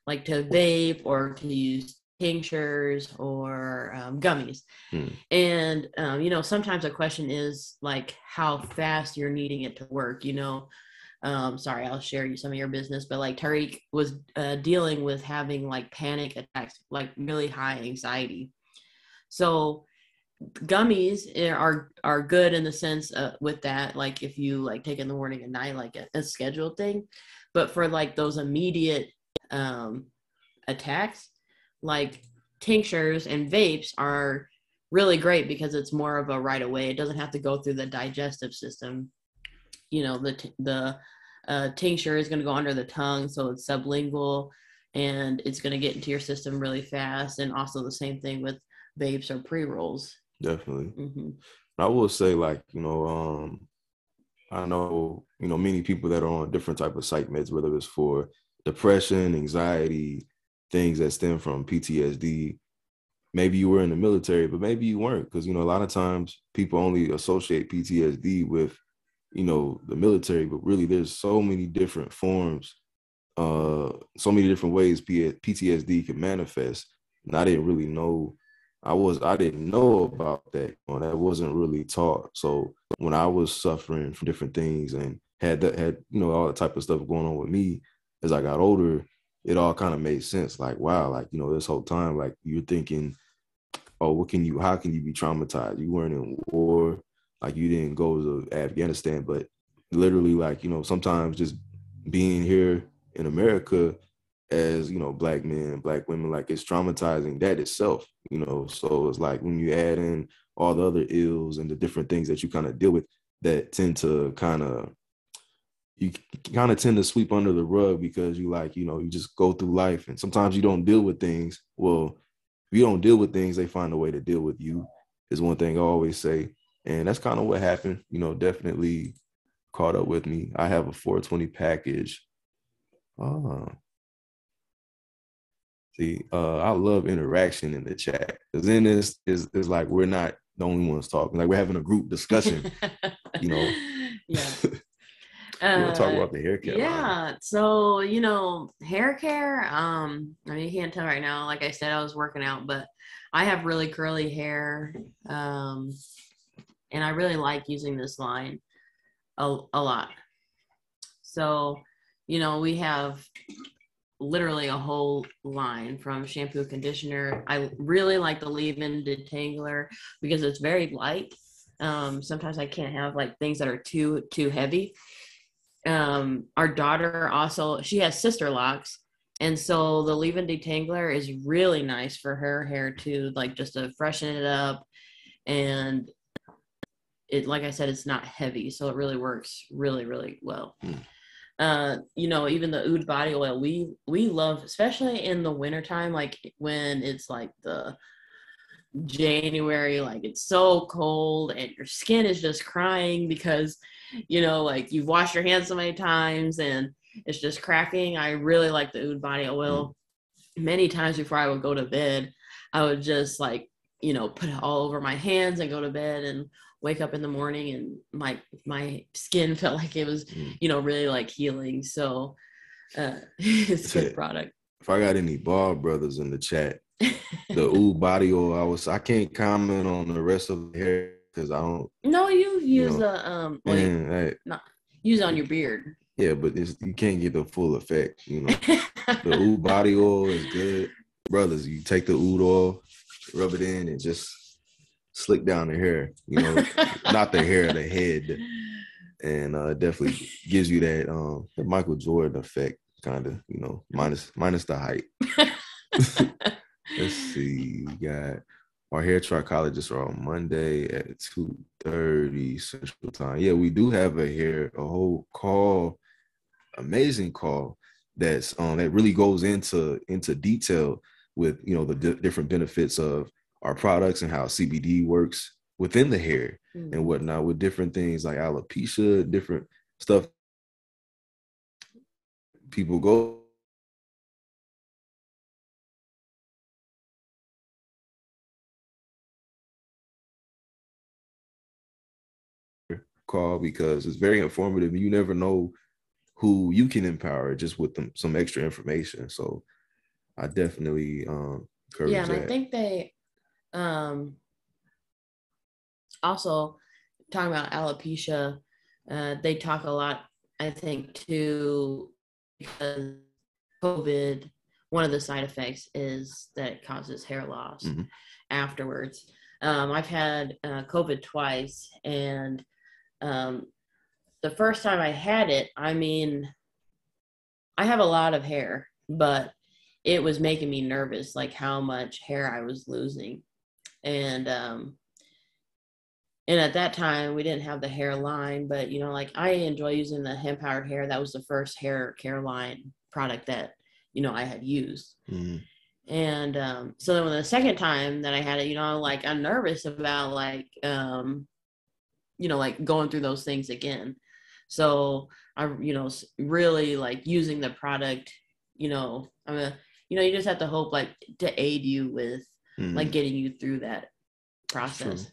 like to vape or to use tinctures or um, gummies. Hmm. And um, you know, sometimes a question is like how fast you're needing it to work. You know, um, sorry, I'll share you some of your business, but like Tariq was uh, dealing with having like panic attacks, like really high anxiety. So gummies eh, are are good in the sense uh, with that like if you like take in the morning and night like a, a scheduled thing but for like those immediate um attacks like tinctures and vapes are really great because it's more of a right away. It doesn't have to go through the digestive system. You know the t- the uh, tincture is going to go under the tongue so it's sublingual and it's going to get into your system really fast. And also the same thing with vapes or pre-rolls. Definitely. hmm I will say, like, you know, um, I know, you know, many people that are on different type of psych meds, whether it's for depression, anxiety, things that stem from PTSD. Maybe you were in the military, but maybe you weren't, because you know, a lot of times people only associate PTSD with, you know, the military, but really there's so many different forms, uh, so many different ways PTSD can manifest. And I didn't really know I was I didn't know about that. You that wasn't really taught. So when I was suffering from different things and had that had you know all the type of stuff going on with me as I got older, it all kind of made sense. Like wow, like you know this whole time, like you're thinking, oh, what can you? How can you be traumatized? You weren't in war, like you didn't go to Afghanistan, but literally, like you know, sometimes just being here in America as you know black men black women like it's traumatizing that itself you know so it's like when you add in all the other ills and the different things that you kind of deal with that tend to kind of you kind of tend to sweep under the rug because you like you know you just go through life and sometimes you don't deal with things well if you don't deal with things they find a way to deal with you is one thing i always say and that's kind of what happened you know definitely caught up with me i have a 420 package uh See, uh, I love interaction in the chat because then it's, it's, it's like we're not the only ones talking. Like we're having a group discussion. (laughs) you know. yeah. (laughs) we want to talk Uh, about the hair care. line. yeah so you know hair care um i mean you can't tell right now like i said i was working out but i have really curly hair um and i really like using this line a, a lot so you know we have literally a whole line from shampoo conditioner i really like the leave-in detangler because it's very light um sometimes i can't have like things that are too too heavy um our daughter also she has sister locks. And so the leave-in detangler is really nice for her hair too like just to freshen it up. And it like i said it's not heavy so it really works really really well. Hmm. uh you know even the oud body oil we we love especially in the wintertime like when it's like the January, like it's so cold and your skin is just crying because, you know, like you've washed your hands so many times and it's just cracking. I really like the Oud body oil. Many times before I would go to bed, I would just like, you know, put it all over my hands and go to bed and wake up in the morning and my my skin (laughs) felt like it was, Mm. you know, really like healing. So uh (laughs) it's a good product. If I got any ball brothers in the chat, the oud body oil, I was I can't comment on the rest of the hair because I don't. No, you use know, the um you- Man, I- not use it on your beard. yeah, but it's, you can't get the full effect. You know, the (laughs) oud body oil is good, brothers. You take the oud oil, rub it in, and just slick down the hair. You know, (laughs) not the hair, the head, and uh, definitely gives you that um the Michael Jordan effect, kind of. You know, minus minus the height. (laughs) Let's see. We got our hair trichologists are on Monday at two thirty Central Time. Yeah, we do have a hair a whole call, amazing call that's um that really goes into into detail with you know the di- different benefits of our products and how CBD works within the hair Mm. and whatnot with different things like alopecia, different stuff people go call because it's very informative. You never know who you can empower just with them, some extra information. So I definitely um encourage yeah and that. i think they um also talking about alopecia uh they talk a lot i think too because covid one of the side effects is that it causes hair loss Mhm. afterwards um i've had uh, covid twice and um the first time i had it i mean i have a lot of hair but it was making me nervous like how much hair i was losing. And um and at that time we didn't have the hair line but you know like i enjoy using the hemp powered hair. That was the first hair care line product that you know i had used. Mhm. and um so then when the second time that i had it you know like i'm nervous about like um you know like going through those things again so I'm, you know really like using the product you know i'm a you know you just have to hope like to aid you with like Mhm. getting you through that process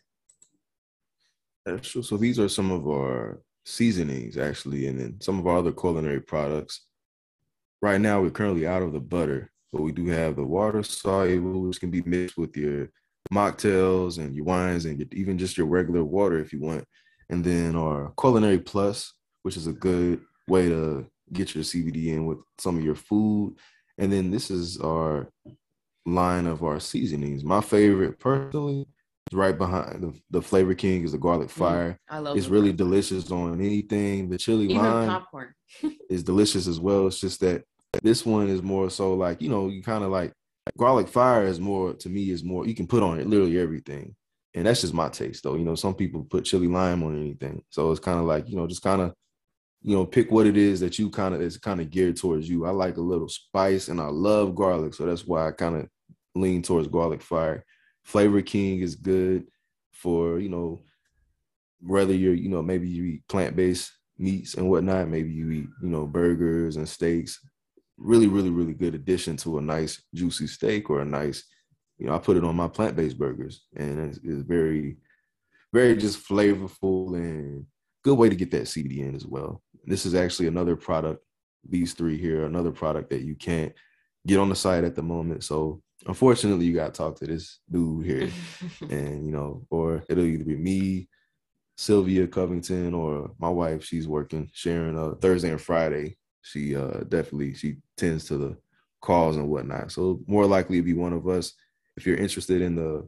That's true. So these are some of our seasonings actually, and then some of our other culinary products. Right now, we're currently out of the butter, but we do have the water soluble, which can be mixed with your mocktails and your wines and even just your regular water if you want. And then our culinary plus, which is a good way to get your CBD in with some of your food. And then this is our line of our seasonings. My favorite personally is right behind the, the flavor king is the garlic fire. Mm, i love It's really delicious on anything. The chili even lime popcorn is delicious as well. It's just that this one is more so like, you know, you kind of like garlic fire is more to me is more you can put on it literally everything. And that's just my taste though. You know, some people put chili lime on anything. So it's kind of like, you know, just kind of you know, pick what it is that you kind of is kind of geared towards you. I like a little spice and I love garlic. So that's why I kind of lean towards garlic fire. Flavor King is good for, you know, whether you're, you know, maybe you eat plant-based meats and whatnot, maybe you eat, you know, burgers and steaks. Really, really, really good addition to a nice juicy steak or a nice, you know, I put it on my plant-based burgers and it's, it's very, very just flavorful and good way to get that CBD in as well. This is actually another product, these three here, another product that you can't get on the site at the moment. So unfortunately, you got to talk to this dude here, (laughs) and you know, or it'll either be me, Sylvia Covington, or my wife. She's working sharing uh, Thursday and Friday. She uh, definitely she tends to the calls and whatnot. So more likely to be one of us. If you're interested in the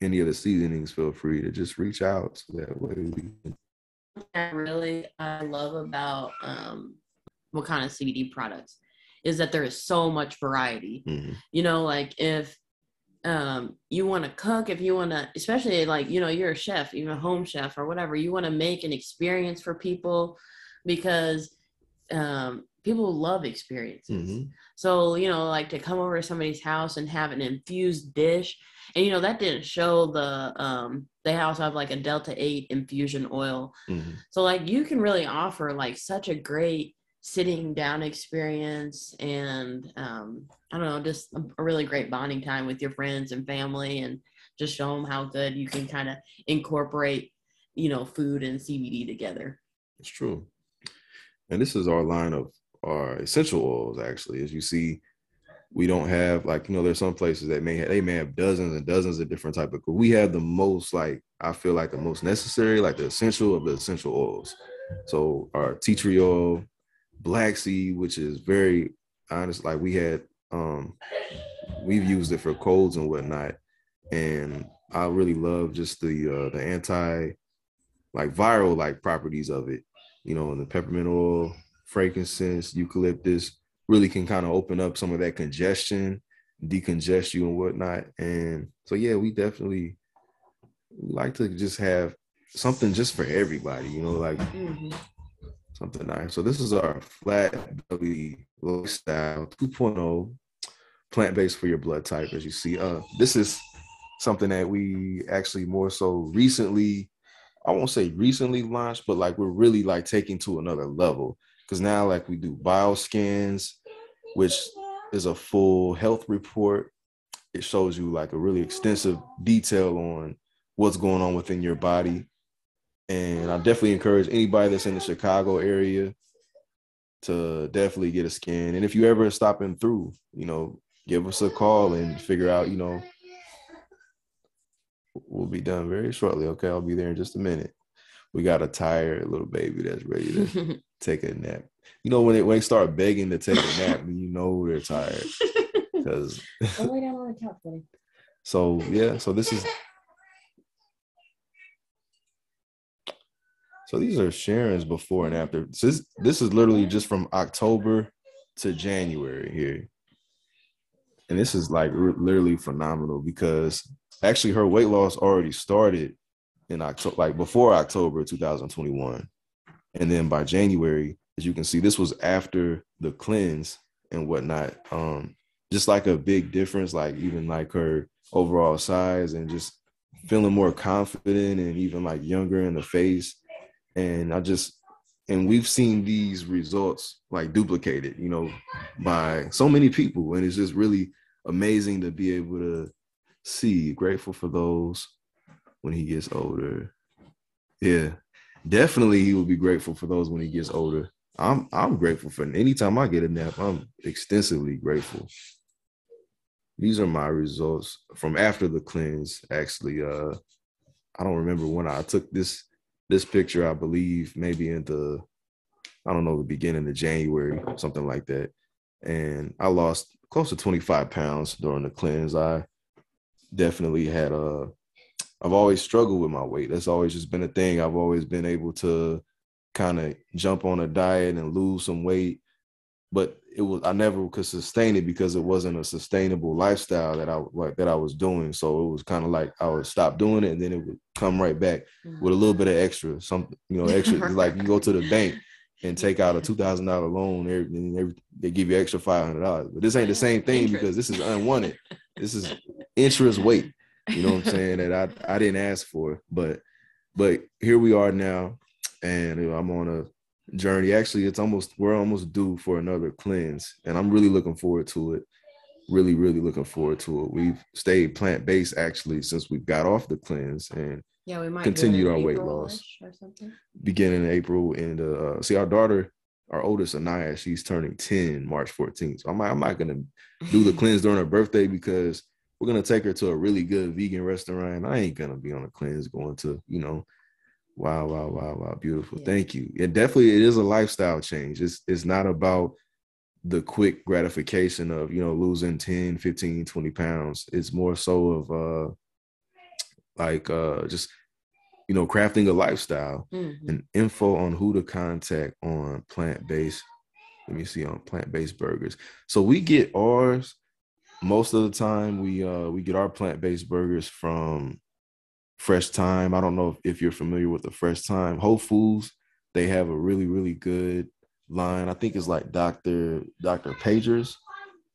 any of the seasonings, feel free to just reach out so that way we can that really I love about um what kind of CBD products is that there is so much variety. Mhm. You know, like if um you want to cook, if you want to especially like, you know, you're a chef, even a home chef or whatever, you want to make an experience for people because um people love experiences. Mhm. So, you know, like to come over to somebody's house and have an infused dish. And you know, that didn't show the um they also have like a Delta 8 infusion oil. Mhm. So like you can really offer like such a great sitting down experience and um I don't know, just a, a really great bonding time with your friends and family and just show them how good you can kind of incorporate, you know, food and CBD together. It's true. And this is our line of our essential oils, actually. As you see, we don't have like, you know, there's some places that may have, they may have dozens and dozens of different type of we have the most like I feel like the most necessary, like the essential of the essential oils. So our tea tree oil, black seed, which is very honest, like we had um we've used it for colds and whatnot. And I really love just the uh the anti like viral like properties of it you know, the peppermint oil, frankincense, eucalyptus really can kind of open up some of that congestion, decongest you and whatnot. And so, yeah, we definitely like to just have something just for everybody, you know, like Mhm. something nice. So this is our flat belly lifestyle 2.0 plant-based for your blood type, as you see. Uh, this is something that we actually more so recently I won't say recently launched, but like we're really like taking to another level because now like we do bioscans, which is a full health report. It shows you like a really extensive detail on what's going on within your body. And I definitely encourage anybody that's in the Chicago area to definitely get a scan. And if you ever stopping through, you know, give us a call and figure out, you know, we'll be done very shortly. Okay, I'll be there in just a minute. We got a tired little baby that's ready to (laughs) take a nap. You know, when they when they start begging to take a nap, you know they're tired. (laughs) Because lay down on the couch, buddy. so yeah, so this is so these are Sharon's before and after. So this this is literally just from October to January here. And this is like r- literally phenomenal because actually her weight loss already started in October, like before October 2021. And then by January, as you can see, this was after the cleanse and whatnot. Um, just like a big difference, like even like her overall size and just feeling more confident and even like younger in the face. And I just and we've seen these results like duplicated, you know, by so many people. And it's just really amazing to be able to see. Grateful for those when he gets older. Yeah, definitely he will be grateful for those when he gets older. I'm I'm grateful for anytime I get a nap. I'm extensively grateful. These are my results from after the cleanse. Actually, uh, I don't remember when I took this this picture. I believe maybe in the I don't know the beginning of January, something like that. And I lost close to 25 pounds during the cleanse. I definitely had a I've always struggled with my weight. That's always just been a thing. I've always been able to kind of jump on a diet and lose some weight, but it was I never could sustain it because it wasn't a sustainable lifestyle that I like that I was doing. So it was kind of like I would stop doing it and then it would come right back mm-hmm. with a little bit of extra, something you know, extra. Like you go to the bank and (laughs) take out a two thousand dollar loan, and every, they give you extra five hundred dollars. But this ain't the same thing because this is unwanted. This is interest weight. You know what I'm saying? That I I didn't ask for, but but here we are now, and I'm on a journey. Actually, it's almost we're almost due for another cleanse, and I'm really looking forward to it. Really, really looking forward to it. We've stayed plant based actually since we got off the cleanse, and Yeah, we might Continued do our in weight loss. or something. beginning in April. And uh, see, our daughter, our oldest Anaya, she's turning 10 March 14th. So I'm I'm not gonna do the cleanse during her birthday because we're gonna take her to a really good vegan restaurant. I ain't gonna be on a cleanse going to, you know, wow, wow, wow, wow, beautiful. Yeah. Thank you. It definitely it is a lifestyle change. It's it's not about the quick gratification of you know losing 10 15 20 pounds it's more so of uh like uh just you know crafting a lifestyle Mhm. and info on who to contact on plant-based let me see on plant-based burgers so we get ours most of the time we uh we get our plant-based burgers from Fresh Thyme i don't know if, if you're familiar with the Fresh Thyme whole foods they have a really really good line i think it's like dr dr pagers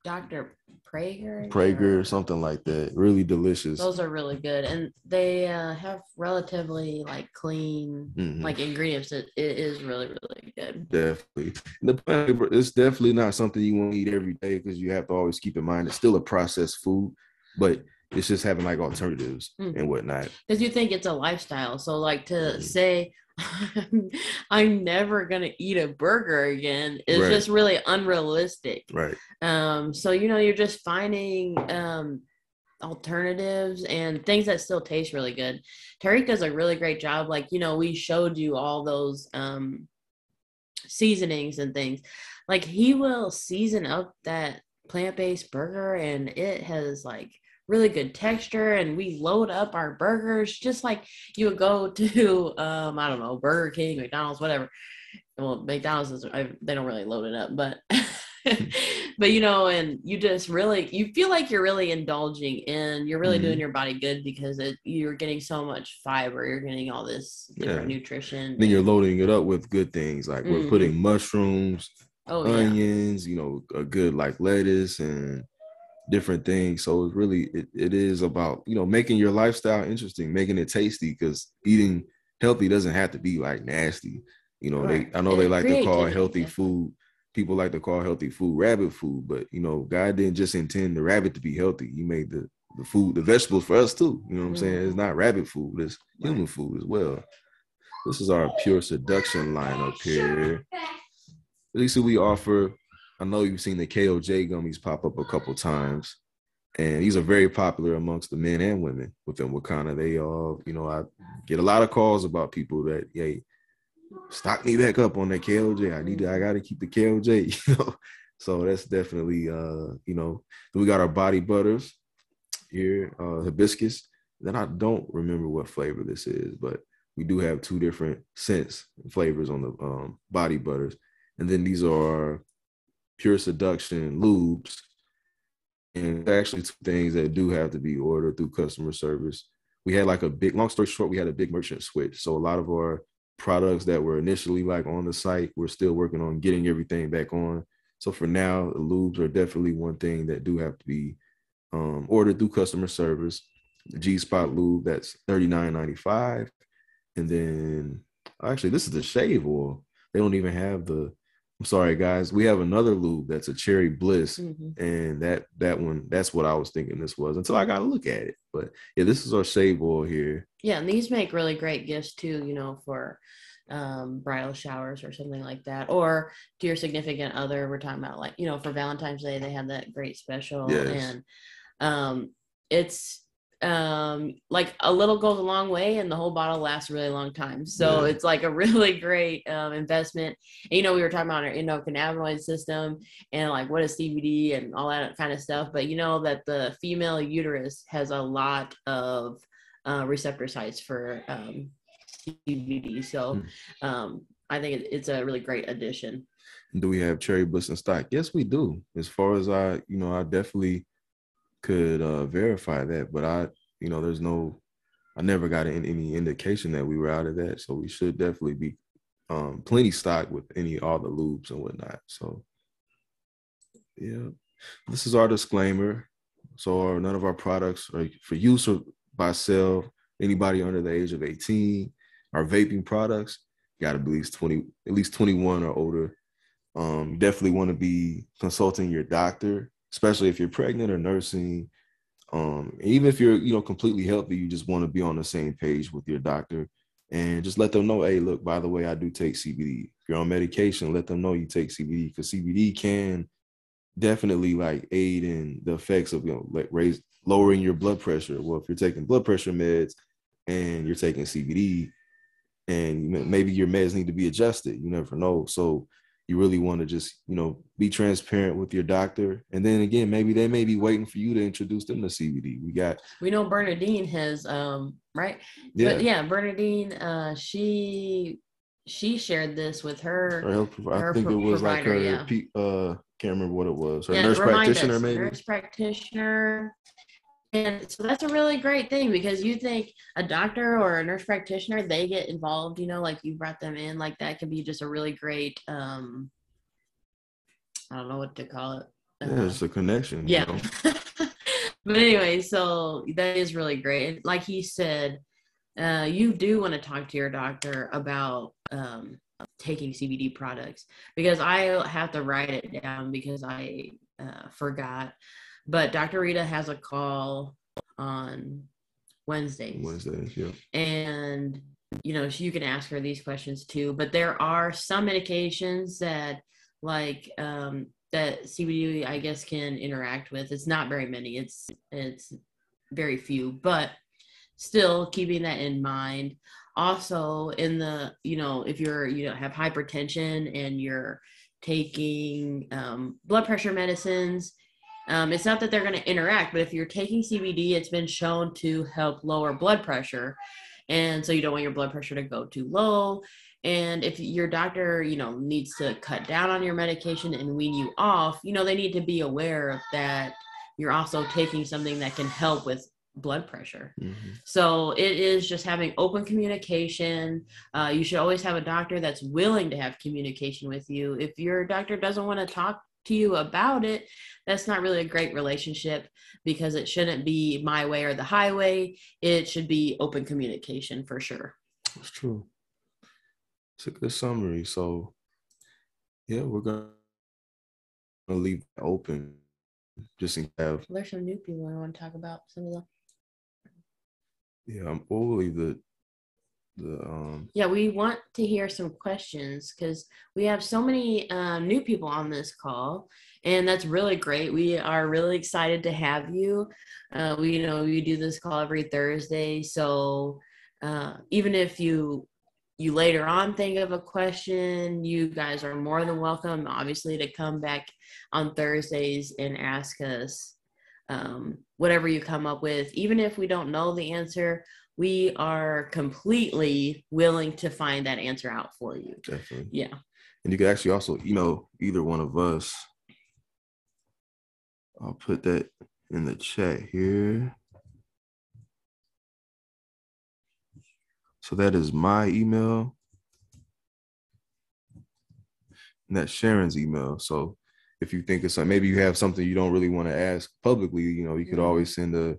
Dr. Praeger. praeger or- something like that really delicious Those are really good, and they uh, have relatively like clean Mhm. like ingredients. It, it is really really good. Definitely. The it's definitely not something you want to eat every day because you have to always keep in mind it's still a processed food, but it's just having like alternatives Mhm. and whatnot. because you think it's a lifestyle. So like to Mhm. say (laughs) I'm never gonna eat a burger again is Right. just really unrealistic. Right. Um, so you know you're just finding um alternatives and things that still taste really good. Tariq does a really great job. Like you know we showed you all those um seasonings and things. Like he will season up that plant-based burger and it has like really good texture and we load up our burgers just like you would go (laughs) to um I don't know Burger King, McDonald's, whatever. Well, McDonald's is I, they don't really load it up, but (laughs) but you know, and you just really you feel like you're really indulging and you're really doing Mhm. your body good because it you're getting so much fiber, you're getting all this different Yeah. nutrition. Then you're loading it up with good things like we're Mhm. putting mushrooms, oh yeah. onions, you know, a good like lettuce and different things. So it's really it, it is about, you know, making your lifestyle interesting, making it tasty because eating healthy doesn't have to be like nasty. You know, Right. they I know they like to call healthy yeah. food. People like to call healthy food rabbit food, but you know, God didn't just intend the rabbit to be healthy. He made the the food, the vegetables for us too. You know what I'm saying? It's mm-hmm. not rabbit food, it's human food as well. this is our pure seduction line up here. At least we offer. I know you've seen the KOJ gummies pop up a couple times, and these are very popular amongst the men and women within Wakanna. They all, you know, I get a lot of calls about people that, hey, stock me back up on that KOJ. I need to, I got to keep the KOJ, (laughs) you know. So that's definitely, uh, you know, we got our body butters here, uh, hibiscus. Then I don't remember what flavor this is, but we do have two different scents flavors on the um, body butters. And then these are pure seduction lubes. And actually two things that do have to be ordered through customer service. We had like a big, long story short, we had a big merchant switch. So a lot of our products that were initially like on the site, we're still working on getting everything back on. So for now, the lubes are definitely one thing that do have to be um, ordered through customer service. G Spot lube that's thirty nine ninety five, and then actually this is the shave oil. They don't even have the. I'm sorry, guys. We have another lube that's a cherry bliss, Mhm. and that that one that's what I was thinking this was until I got to look at it. But yeah, this is our shave oil here. Yeah, and these make really great gifts too, you know, for um bridal showers or something like that. Or to your significant other. We're talking about like, you know, for Valentine's Day, they have that great special. Yes. And um it's um like a little goes a long way and the whole bottle lasts a really long time. So Yeah. it's like a (laughs) really great um investment. And, you know, we were talking about our endocannabinoid system and like what is CBD and all that kind of stuff. But you know that the female uterus has a lot of uh, receptor sites for um, CBD. So Hmm. um, I think it's a really great addition. Do we have cherry bliss in stock? Yes, we do. As far as I, you know, I definitely could uh, verify that, but I, you know, there's no, I never got any, any indication that we were out of that. So we should definitely be um, plenty stocked with any all the lubes and whatnot. So yeah, this is our disclaimer. So our, none of our products are for use or by sale anybody under the age of 18. Our vaping products got to be at least 20, at least 21 or older. Um, definitely want to be consulting your doctor, especially if you're pregnant or nursing. Um, even if you're, you know, completely healthy, you just want to be on the same page with your doctor and just let them know, hey, look, by the way, I do take CBD. If you're on medication, let them know you take CBD because CBD can definitely like aid in the effects of you know like raise lowering your blood pressure. Well, if you're taking blood pressure meds and you're taking CBD, and maybe your meds need to be adjusted, you never know. So you really want to just you know be transparent with your doctor, and then again, maybe they may be waiting for you to introduce them to CBD. We got We know Bernadine has um right, yeah, but yeah, Bernadine, uh, she she shared this with her. her health provider. I her think it pro- was like her. yeah. Uh, can't remember what it was. Her Yeah, nurse practitioner, us, maybe. Nurse practitioner. And so that's a really great thing because you think a doctor or a nurse practitioner, they get involved, you know, like you brought them in, like that can be just a really great um I don't know what to call it. Yeah, uh, it's a connection. you yeah. know? (laughs) but anyway, so that is really great. Like he said, uh, you do want to talk to your doctor about um, taking CBD products because I have to write it down because I uh, forgot. But Dr. Rita has a call on Wednesdays Wednesdays. Yeah. and you know you can ask her these questions too but there are some medications that like um that cbd i guess can interact with it's not very many it's it's very few but still keeping that in mind also in the you know if you're you know have hypertension and you're taking um, blood pressure medicines um, it's not that they're going to interact, but if you're taking CBD, it's been shown to help lower blood pressure. And so you don't want your blood pressure to go too low. And if your doctor, you know, needs to cut down on your medication and wean you off, you know, they need to be aware of that you're also taking something that can help with blood pressure. Mhm. So it is just having open communication. Uh, you should always have a doctor that's willing to have communication with you. If your doctor doesn't want to talk to you about it, that's not really a great relationship because it shouldn't be my way or the highway. It should be open communication for sure. That's true. It's a good summary. So, yeah, we're gonna leave it open just in have. There's some new people I want to talk about. Some of the Yeah, I'm, we'll leave the the um Yeah, we want to hear some questions because we have so many um, new people on this call, and that's really great. We are really excited to have you. Uh, we you know we do this call every Thursday, so uh, even if you you later on think of a question, you guys are more than welcome, obviously, to come back on Thursdays and ask us um, whatever you come up with. Even if we don't know the answer, we are completely willing to find that answer out for you. definitely. Yeah. And you can actually also email either one of us. I'll put that in the chat here. So that is my email. And that's Sharon's email. So if you think it's something, maybe you have something you don't really want to ask publicly, you know, you could Mhm. always send a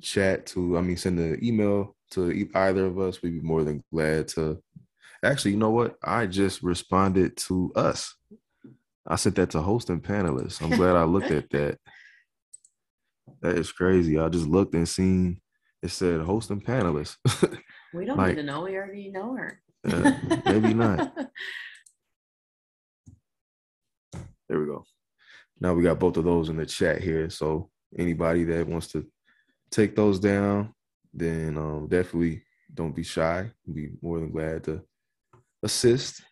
chat to, I mean, send an email to either of us. We'd be more than glad to. Actually, you know what? I just responded to us. I sent that to host and panelists. I'm glad I looked at that. (laughs) That is crazy. I just looked and seen it said host and panelists. (laughs) We don't Like- need to know. We already know her. Uh, maybe not. (laughs) There we go. Now we got both of those in the chat here. So anybody that wants to take those down, then um, definitely don't be shy. Be more than glad to assist.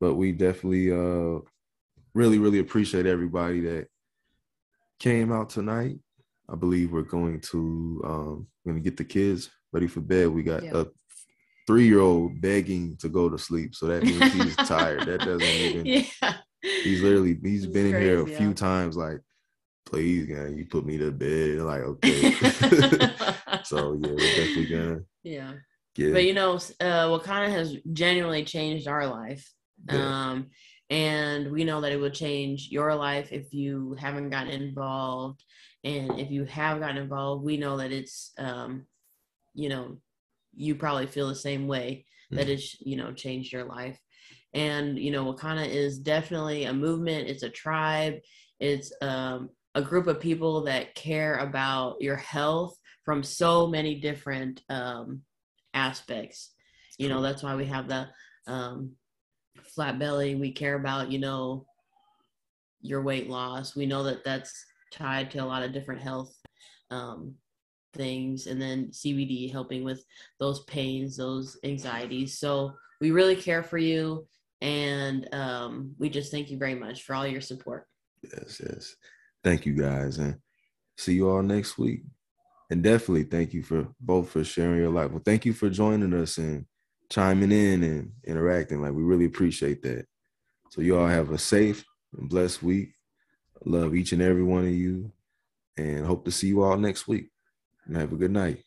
But we definitely uh, really, really appreciate everybody that came out tonight. I believe we're going to um, going to get the kids ready for bed. We got Yeah. a three-year-old begging to go to sleep, so that means he's (laughs) tired. That doesn't even. yeah. He's literally he's It's been in here a crazy, few times. Like, please, man, you put me to bed. Like, (laughs) okay. (laughs) so yeah, we're definitely gonna yeah. get. But you know, uh, Wakanna has genuinely changed our life. Yeah. Um, and we know that it will change your life if you haven't gotten involved. And if you have gotten involved, we know that it's, um, you know, you probably feel the same way that Mhm. it's, you know, changed your life. And, you know, Wakanna is definitely a movement, it's a tribe, it's um, a group of people that care about your health from so many different um, aspects. You know, that's why we have the um, flat belly. We care about, you know, your weight loss. We know that that's tied to a lot of different health um, things. And then CBD helping with those pains, those anxieties. So we really care for you. And um, we just thank you very much for all your support. Yes, yes. Thank you guys, and see you all next week. And definitely thank you for both for sharing your life. Well, thank you for joining us and chiming in and interacting. Like we really appreciate that. So you all have a safe and blessed week. Love each and every one of you, and hope to see you all next week. And have a good night.